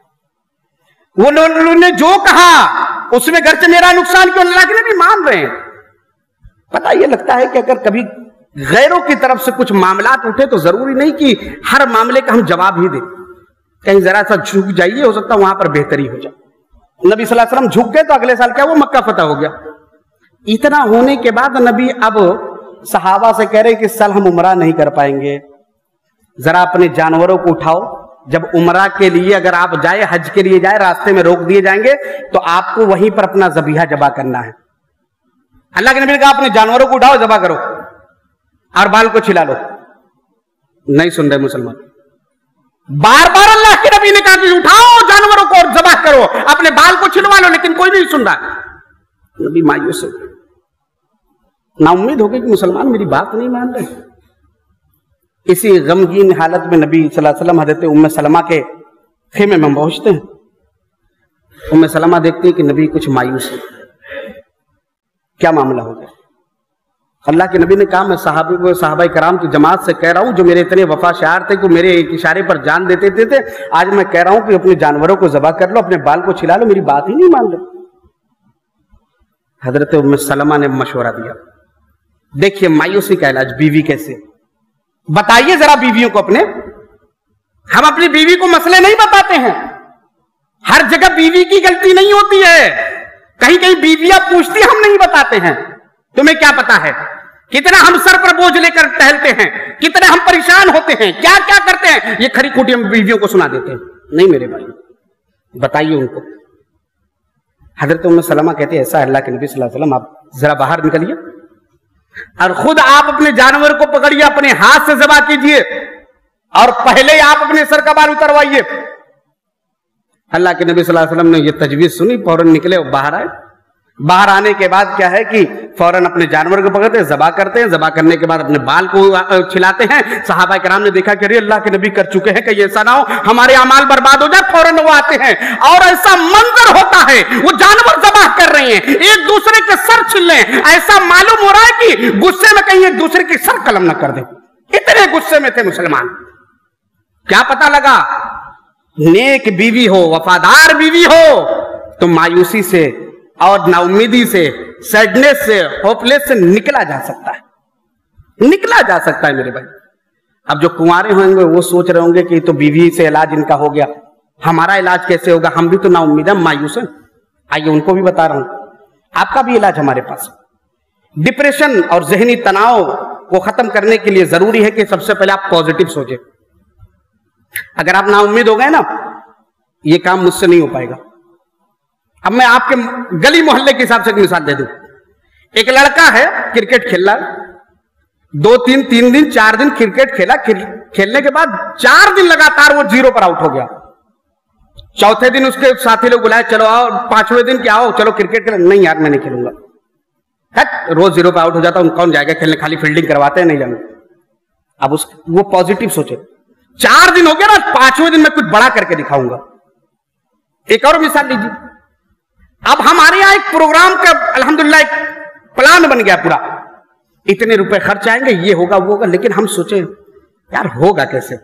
वो ने जो कहा उसमें घर से मेरा नुकसान क्यों? अल्लाह के नबी मान रहे हैं। पता, ये लगता है कि अगर कभी गैरों की तरफ़ से कुछ मामला उठे तो ज़रूरी नहीं कि हर मामले का हम जवाब ही दें। कहीं जरा सा झुक जाइए, हो सकता है वहाँ पर बेहतरी हो जाए। नबी वसल्लम झुक गए तो अगले साल क्या वो मक्का फतेह हो गया। इतना होने के बाद नबी अब सहाबा से कह रहे कि साल हम उमरा नहीं कर पाएँगे। जरा अपने जानवरों को उठाओ जब उमरा के लिए अगर आप जाए, हज के लिए जाए, रास्ते में रोक दिए जाएँगे तो आपको वहीं पर अपना जबीहा जबा करना है। अल्लाह के नबी ने कहा, अपने जानवरों को उठाओ जबा करो और बाल को छिला लो। नहीं सुन रहे मुसलमान। बार बार अल्लाह के नबी ने कहा कि उठाओ जानवरों को और जबा करो, अपने बाल को छिलवा लो, लेकिन कोई नहीं सुन रहा। नबी मायूस ना उम्मीद हो गई कि मुसलमान मेरी बात नहीं मान रहे। इसी गमगीन हालत में नबी वसल्लम हज़रत उम्म सलमा के खेमे में पहुँचते हैं। उम्म सलमा देखती है कि नबी कुछ मायूस है। क्या मामला हो गया अल्लाह के नबी ने कहा मैं साहबी को साहबा कराम की जमात से कह रहा हूँ जो मेरे इतने वफा शार थे कि मेरे एक इशारे पर जान देते थे, थे आज मैं कह रहा हूँ कि अपने जानवरों को जबा कर लो अपने बाल को छिला लो मेरी बात ही नहीं मान लो। हज़रत उम्म सलमा ने मशवरा दिया देखिए मायूसी का इलाज बीवी कैसे बताइए जरा बीवियों को अपने। हम अपनी बीवी को मसले नहीं बताते हैं। हर जगह बीवी की गलती नहीं होती है। कहीं कहीं बीवियाँ पूछती हम नहीं बताते हैं। तुम्हें क्या पता है? कितना हम सर पर बोझ लेकर टहलते हैं। कितने हम परेशान होते हैं। क्या क्या करते हैं? ये खरी खूटी हम बीवियों को सुना देते हैं। नहीं मेरे भाई, बताइए उनको। हज़रत उम्म सलमा कहते हैं, ऐसा अल्लाह के नबी सल्लल्लाहु अलैहि वसल्लम, आप जरा बाहर निकलिए। और खुद आप अपने जानवर को पकड़िए, अपने हाथ से जबा कीजिए, और पहले आप अपने सर का बाल उतरवाइए। अल्लाह के नबी सल्लल्लाहु अलैहि वसल्लम ने यह तजवीज सुनी, फ़ौरन निकले और बाहर आए। बाहर आने के बाद क्या है कि फ़ौरन अपने जानवर को पकड़ते हैं, जबा करते हैं, जबा करने के बाद अपने बाल को छिलाते हैं। साहबा कराम ने देखा कि अरे, अल्लाह के नबी कर चुके हैं कहीं ऐसा ना हो, हमारे अमाल बर्बाद हो जाए, फ़ौरन वो आते हैं। और ऐसा मंजर होता है, वो जानवर जबा कर रहे हैं। एक दूसरे के सर छिल रहे ऐसा मालूम हो रहा है कि गुस्से में कहीं एक दूसरे की सर कलम न कर दे। इतने गुस्से में थे मुसलमान। क्या पता लगा, नेक बीवी हो, वफादार बीवी हो तो मायूसी से और नाउमीदी से, सैडनेस से, होपलेस से निकला जा सकता है। निकला जा सकता है मेरे भाई। अब जो कुंवारे होंगे, वो सोच रहे होंगे कि तो बीवी से इलाज इनका हो गया। हमारा इलाज कैसे होगा? हम भी तो ना उम्मीद है मायूस है। आइए उनको भी बता रहा हूँ। आपका भी इलाज हमारे पास डिप्रेशन और जहनी तनाव को खत्म करने के लिए ज़रूरी है कि सबसे पहले आप पॉजिटिव सोचे। अगर आप ना उम्मीद हो गए ना, ये काम मुझसे नहीं हो पाएगा। अब मैं आपके गली मोहल्ले के हिसाब से एक मिसाल दे दूँ। एक लड़का है, क्रिकेट खेल रहा दो तीन तीन दिन, चार दिन क्रिकेट खेला। खेलने के बाद चार दिन लगातार वो ज़ीरो पर आउट हो गया। चौथे दिन उसके साथी लोग बुलाए, चलो आओ, पाँचवें दिन क्या आओ, चलो क्रिकेट खेल नहीं यार, मैं नहीं खेलूँगा. रोज ज़ीरो पे आउट हो जाता कौन जाएगा खेलने, खाली फील्डिंग करवाते हैं, नहीं जाऊँगा अब उस, वो पॉजिटिव सोचे। चार दिन हो गया ना पाँचवें दिन मैं कुछ बड़ा करके दिखाऊँगा। एक और मिसाल लीजिए अब हमारे यहाँ एक प्रोग्राम का अल्हम्दुलिल्लाह एक प्लान बन गया पूरा। इतने रुपए खर्च आएँगे, ये होगा, वो होगा, लेकिन हम सोचे, यार, होगा कैसे?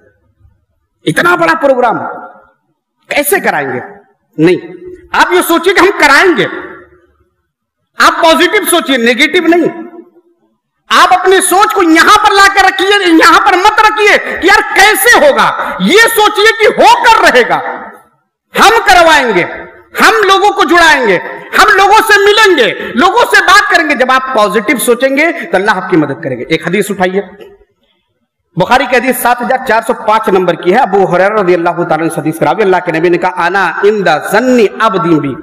इतना बड़ा प्रोग्राम कैसे कराएँगे? नहीं। आप ये सोचिए कि हम कराएँगे। आप पॉजिटिव सोचिए नेगेटिव नहीं। आप अपनी सोच को यहाँ पर लाकर रखिए, यहाँ पर मत रखिए कि यार कैसे होगा? ये सोचिए कि होकर रहेगा। हम करवाएँगे, हम लोगों को जुड़ाएँगे, हम लोगों से मिलेंगे, लोगों से बात करेंगे। जब आप पॉजिटिव सोचेंगे तो अल्लाह आपकी मदद करेंगे। एक हदीस उठाइए। बुखारी की हदीस सात हज़ार चार सौ पाँच नंबर की है। अबू हुरैरा रज़ी अल्लाह हदीस करावी। अल्लाह के नबी ने कहा, आना इन दन्नी अब भी।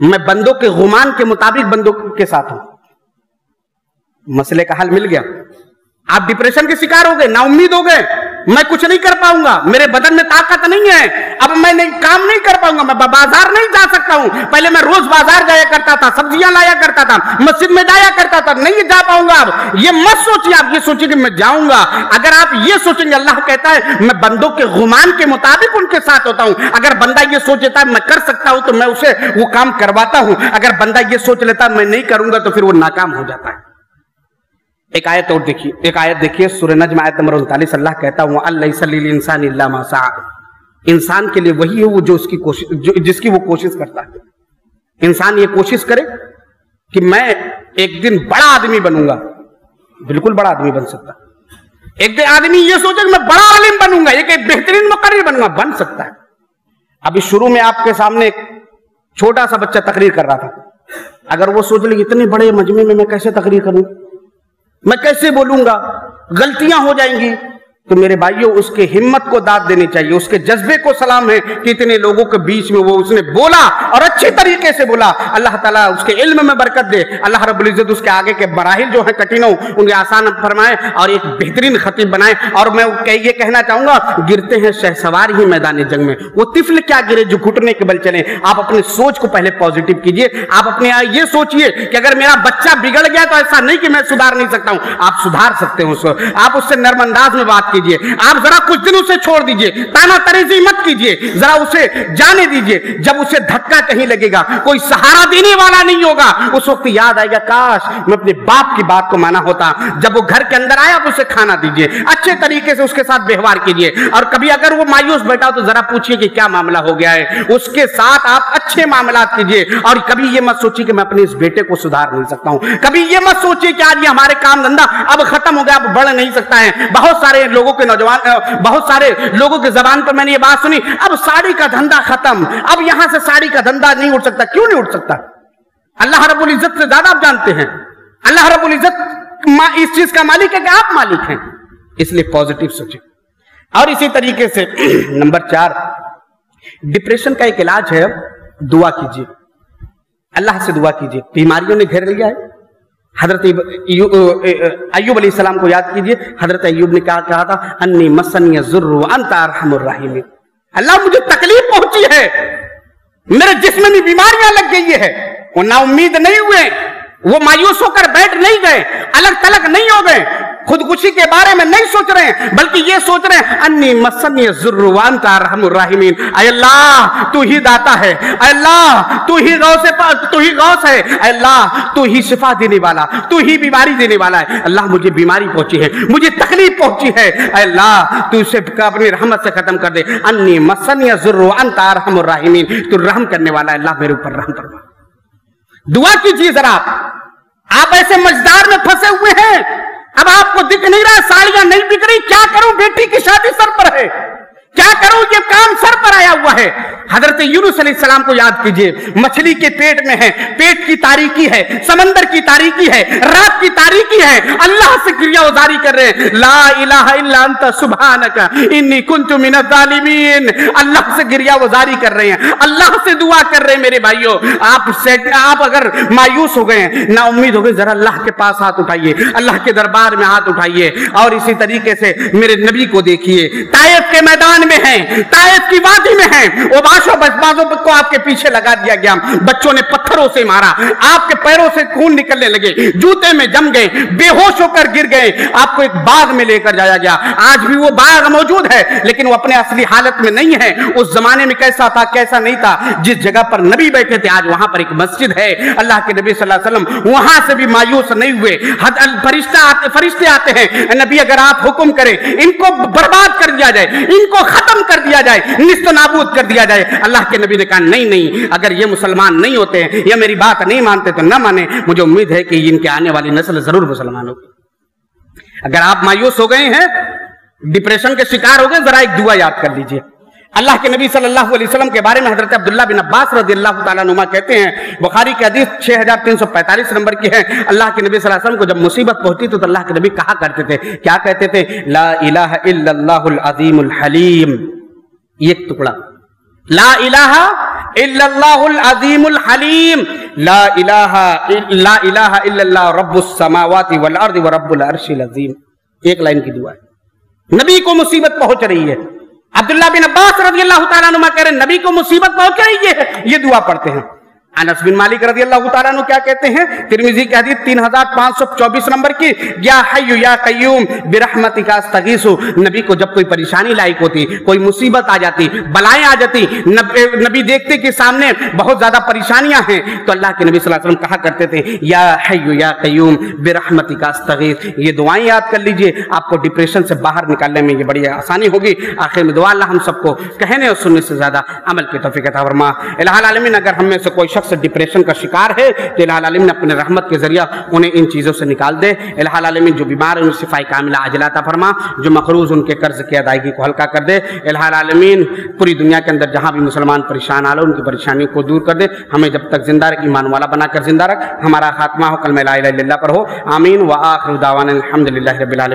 मैं बंदों के गुमान के मुताबिक बंदों के साथ हूँ। मसले का हल मिल गया। आप डिप्रेशन के शिकार हो गए, ना उम्मीद हो गए, मैं कुछ नहीं कर पाऊँगा, मेरे बदन में ताकत नहीं है, अब मैं नहीं, काम नहीं कर पाऊँगा, मैं बाज़ार नहीं जा सकता हूँ। पहले मैं रोज बाज़ार जाया करता था, सब्ज़ियाँ लाया करता था, मस्जिद में जाया करता था, नहीं जा पाऊँगा अब। ये मत सोचिए, आप ये सोचिए कि मैं जाऊँगा। अगर आप ये सोचेंगे, अल्लाह कहता है, मैं बंदों के गुमान के मुताबिक उनके साथ होता हूँ। अगर बंदा ये सोच लेता है, मैं कर सकता हूँ तो मैं उसे वो काम करवाता हूँ। अगर बंदा ये सोच लेता मैं नहीं करूँगा तो फिर वो नाकाम हो जाता है। एक आयत और देखिए, एक आयत देखिए, सूर्य नजम आयत नंबर उनतालीस, अल्लाह कहता हूँ इंसान इंसान के लिए वही है वो जो उसकी कोशिश, जो, जिसकी वो कोशिश करता है। इंसान ये कोशिश करे कि मैं एक दिन बड़ा आदमी बनूँगा। बिल्कुल बड़ा आदमी बन सकता। एक दिन आदमी ये सोचे कि मैं बड़ा आलिम बनूँगा, एक बेहतरीन मुकर्र बनूँगा, बन सकता है। अभी शुरू में आपके सामने एक छोटा सा बच्चा तकरीर कर रहा था। अगर वो सोच ले इतने बड़े मजमे में मैं कैसे तकरीर करूँ? मैं कैसे बोलूँगा? गलतियाँ हो जाएँगी। तो मेरे भाइयों, उसके हिम्मत को दाद देनी चाहिए, उसके जज्बे को सलाम है कि इतने लोगों के बीच में वो उसने बोला और अच्छे तरीके से बोला। अल्लाह ताला उसके इल्म में बरकत दे। अल्लाह रब्बुल इज़्ज़त उसके आगे के बराहिल जो है कठिनों, उन्हें आसान फरमाए और एक बेहतरीन खतीब बनाए। और मैं ये कहना चाहूँगा, गिरते हैं शहसवार ही मैदानी जंग में। वो तिफल क्या गिरे जो घुटने के बल चले? आप अपने सोच को पहले पॉजिटिव कीजिए। आप अपने ये सोचिए कि अगर मेरा बच्चा बिगड़ गया तो ऐसा नहीं कि मैं सुधार नहीं सकता हूँ। आप सुधार सकते हो उसको आप उससे नर्मंदाज में बात कीजिए। आप जरा कुछ दिन उसे छोड़ दीजिए। ताना तरेजी मत कीजिए। जरा उसे जाने दीजिए। जब उसे धक्का कहीं लगेगा, कोई सहारा देने वाला नहीं होगा। उस वक्त याद आएगा, काश मैं अपने बाप की बात को माना होता। जब वो घर के अंदर आया तो उसे खाना दीजिए। अच्छे तरीके से उसके साथ व्यवहार कीजिए। और कभी अगर वो मायूस बैठा तो जरा पूछिए कि क्या मामला हो गया है। उसके साथ आप अच्छे मामला कीजिए। और कभी ये मत सोचिए कि मैं अपने इस बेटे को सुधार नहीं सकता हूँ। कभी ये मत सोचिए कि आज ये हमारे काम धंधा अब खत्म हो गया, अब बढ़ नहीं सकता है। बहुत सारे लोगों के नौजवान बहुत सारे लोगों की जबान पर मैंने ये बात सुनी, अब साड़ी का धंधा खत्म। अब यहाँ से साड़ी का धंधा नहीं उठ सकता। क्यों नहीं उठ सकता? अल्लाह रबुल इज़्ज़त से ज़्यादा आप जानते हैं। अल्लाह रबुल इज़्ज़त इस चीज़ का मालिक है कि आप मालिक हैं। इसलिए पॉजिटिव सोचिए। और इसी तरीके से, नंबर चार, डिप्रेशन का एक इलाज है, दुआ कीजिए। अल्लाह से दुआ कीजिए। बीमारियों ने घेर लिया है। हज़रत अयूब सलाम को याद कीजिए, हज़रत अयूब ने क्या कहा था? अन्नी मसनी जुर्र अंतारहमुर्राहिमीन अल्लाह, मुझे तकलीफ़ पहुँची है। मेरे जिस्म में बीमारियाँ लग गई है। वो ना उम्मीद नहीं हुए। वो मायूस होकर बैठ नहीं गए अलग तलग नहीं हो गए। खुदकुशी के बारे में नहीं सोच रहे, बल्कि ये सोच रहे, अन्नी मसनी जुर्रवान अल्लाह, तू ही दाता है। अल्लाह, तू ही गौ से तू ही गौस है। अल्लाह, तू ही शिफा देने वाला, तू ही बीमारी देने वाला है। अल्लाह, मुझे बीमारी पहुँची है, मुझे तकलीफ़ पहुँची है। अल्लाह, तू इसे अपनी रहमत से खत्म कर दे। अन्नी मसनी जुर्रवान का तू रहम करने वाला है। अल्लाह मेरे ऊपर रहम करवा दुआ कीजिए जरा। आप ऐसे मजदार में फंसे हुए हैं। अब आपको दिख नहीं रहा, साड़ियाँ नहीं बिक रही, क्या करूँ? बेटी की शादी सर पर है। क्या करूँ? ये काम सर पर आया हुआ है। हज़रत यूनुस सलाम को याद कीजिए, मछली के पेट में है, पेट की तारीकी है समंदर की तारीकी है रात की तारीकी है अल्लाह से क्रिया उजारी कर रहे हैं। ला इलाहा इल्ला अंत सुबहानक, इन्नी कुंतु मिनज़ालिमीन अल्लाह से क्रिया उजारी कर रहे हैं। अल्लाह से दुआ कर रहे हैं मेरे भाइयों। आप सेट आप अगर मायूस हो गए ना उम्मीद हो गई जरा अल्लाह के पास हाथ उठाइए। अल्लाह के दरबार में हाथ उठाइए। और इसी तरीके से मेरे नबी को देखिए। ताइफ के मैदान में है ताइफ की वादी में है। वो बाशो बसबाजों को आपके पीछे लगा दिया गया। बच्चों ने पत्थरों से मारा, आपके पैरों से खून निकलने लगे, जूते में जम गए, बेहोश होकर गिर गए। आपको एक बाग में लेकर जाया गया। आज भी वो बाग मौजूद है, लेकिन वो अपने असली हालत में नहीं है। उस जमाने में कैसा था, कैसा नहीं था, जिस जगह पर नबी बैठे थे, आज वहाँ पर एक मस्जिद है। अल्लाह के नबी सल्लल्लाहु अलैहि वसल्लम वहाँ से भी मायूस नहीं हुए। फरिश्ता आते, फरिश्ते आते हैं। नबी अगर आप हुक्म करें, इनको बर्बाद कर दिया जाए, इनको खत्म कर दिया जाए निस्त नाबूद कर दिया जाए। अल्लाह के नबी ने कहा, नहीं नहीं, अगर ये मुसलमान नहीं होते, या मेरी बात नहीं मानते तो ना माने। मुझे उम्मीद है कि इनके आने वाली नस्ल ज़रूर मुसलमान होगी। अगर आप मायूस हो गए हैं, डिप्रेशन के शिकार हो गए, जरा एक दुआ याद कर लीजिए। अल्लाह के नबी सल्लल्लाहु अलैहि वसल्लम के बारे में हज़रत अब्दुल्ला बिन अब्बास रज़ी अल्लाह तआला कहते हैं, बुखारी के हदीस 6345 नंबर की है। अल्लाह के नबी सल्लल्लाहु अलैहि वसल्लम को जब मुसीबत पहुँची तो अल्लाह के नबी कहा करते थे, क्या कहते थे? ला इलाहा अजीमुल हलीम। एक टुकड़ा। ला इलाहा इल्लल्लाहुल अजीमुल हलीम। ला इलाहा ला इलाहा इल्लल्लाह रब्बुस समावाति वल अर्दि व रब्बुल अर्शिल अजीम। एक लाइन की दुआ है। नबी को मुसीबत पहुँच रही है। अब्दुल्ला बिन अब्बास रज़ी अल्लाह तुम कह रहे नबी को मुसीबत पहुँच रही है? ये दुआ पढ़ते हैं। अनस बिन मालिक रज़ी अल्लाह तआला क्या कहते हैं? तिरमिजी की हदीस 3524 नंबर की, या हय्यु या कय्यूम बिरहमति का नबी को जब कोई परेशानी लायक होती, कोई मुसीबत आ जाती, बलाएँ आ जाती, नबी देखते कि सामने बहुत ज़्यादा परेशानियाँ हैं तो अल्लाह के नबी वसल्लम कहा करते थे, या हय्यु या कय्यूम बिरहमति का अस्तगीस। ये दुआएँ याद कर लीजिए, आपको डिप्रेशन से बाहर निकालने में ये बड़ी आसानी होगी। आखिर में दुआ अल्लाह हम सबको कहने और सुनने से ज़्यादा अमल की तोफीक अता फरमा। आलमीन, अगर हम में से कोई शख्स डिप्रेशन का शिकार है तो इलामीन ने अपने रहमत के ज़रिया उन्हें इन चीज़ों से निकाल दे। इलामीन जो बीमार है, उन्हें सिफाई कामिला अजलाता फरमा, जो मकरूज उनके कर्ज की अदायगी को हल्का कर दे। इलामीन पूरी दुनिया के अंदर जहाँ भी मुसलमान परेशान आ लो उनकी परेशानियों को दूर कर दे। हमें जब तक ज़िंदा रख, ईमान वाला बनाकर ज़िंदा रख। हमारा खात्मा हो, कल में ला पर हो। आमीन। व आखिर दावान अलहमदिल्ला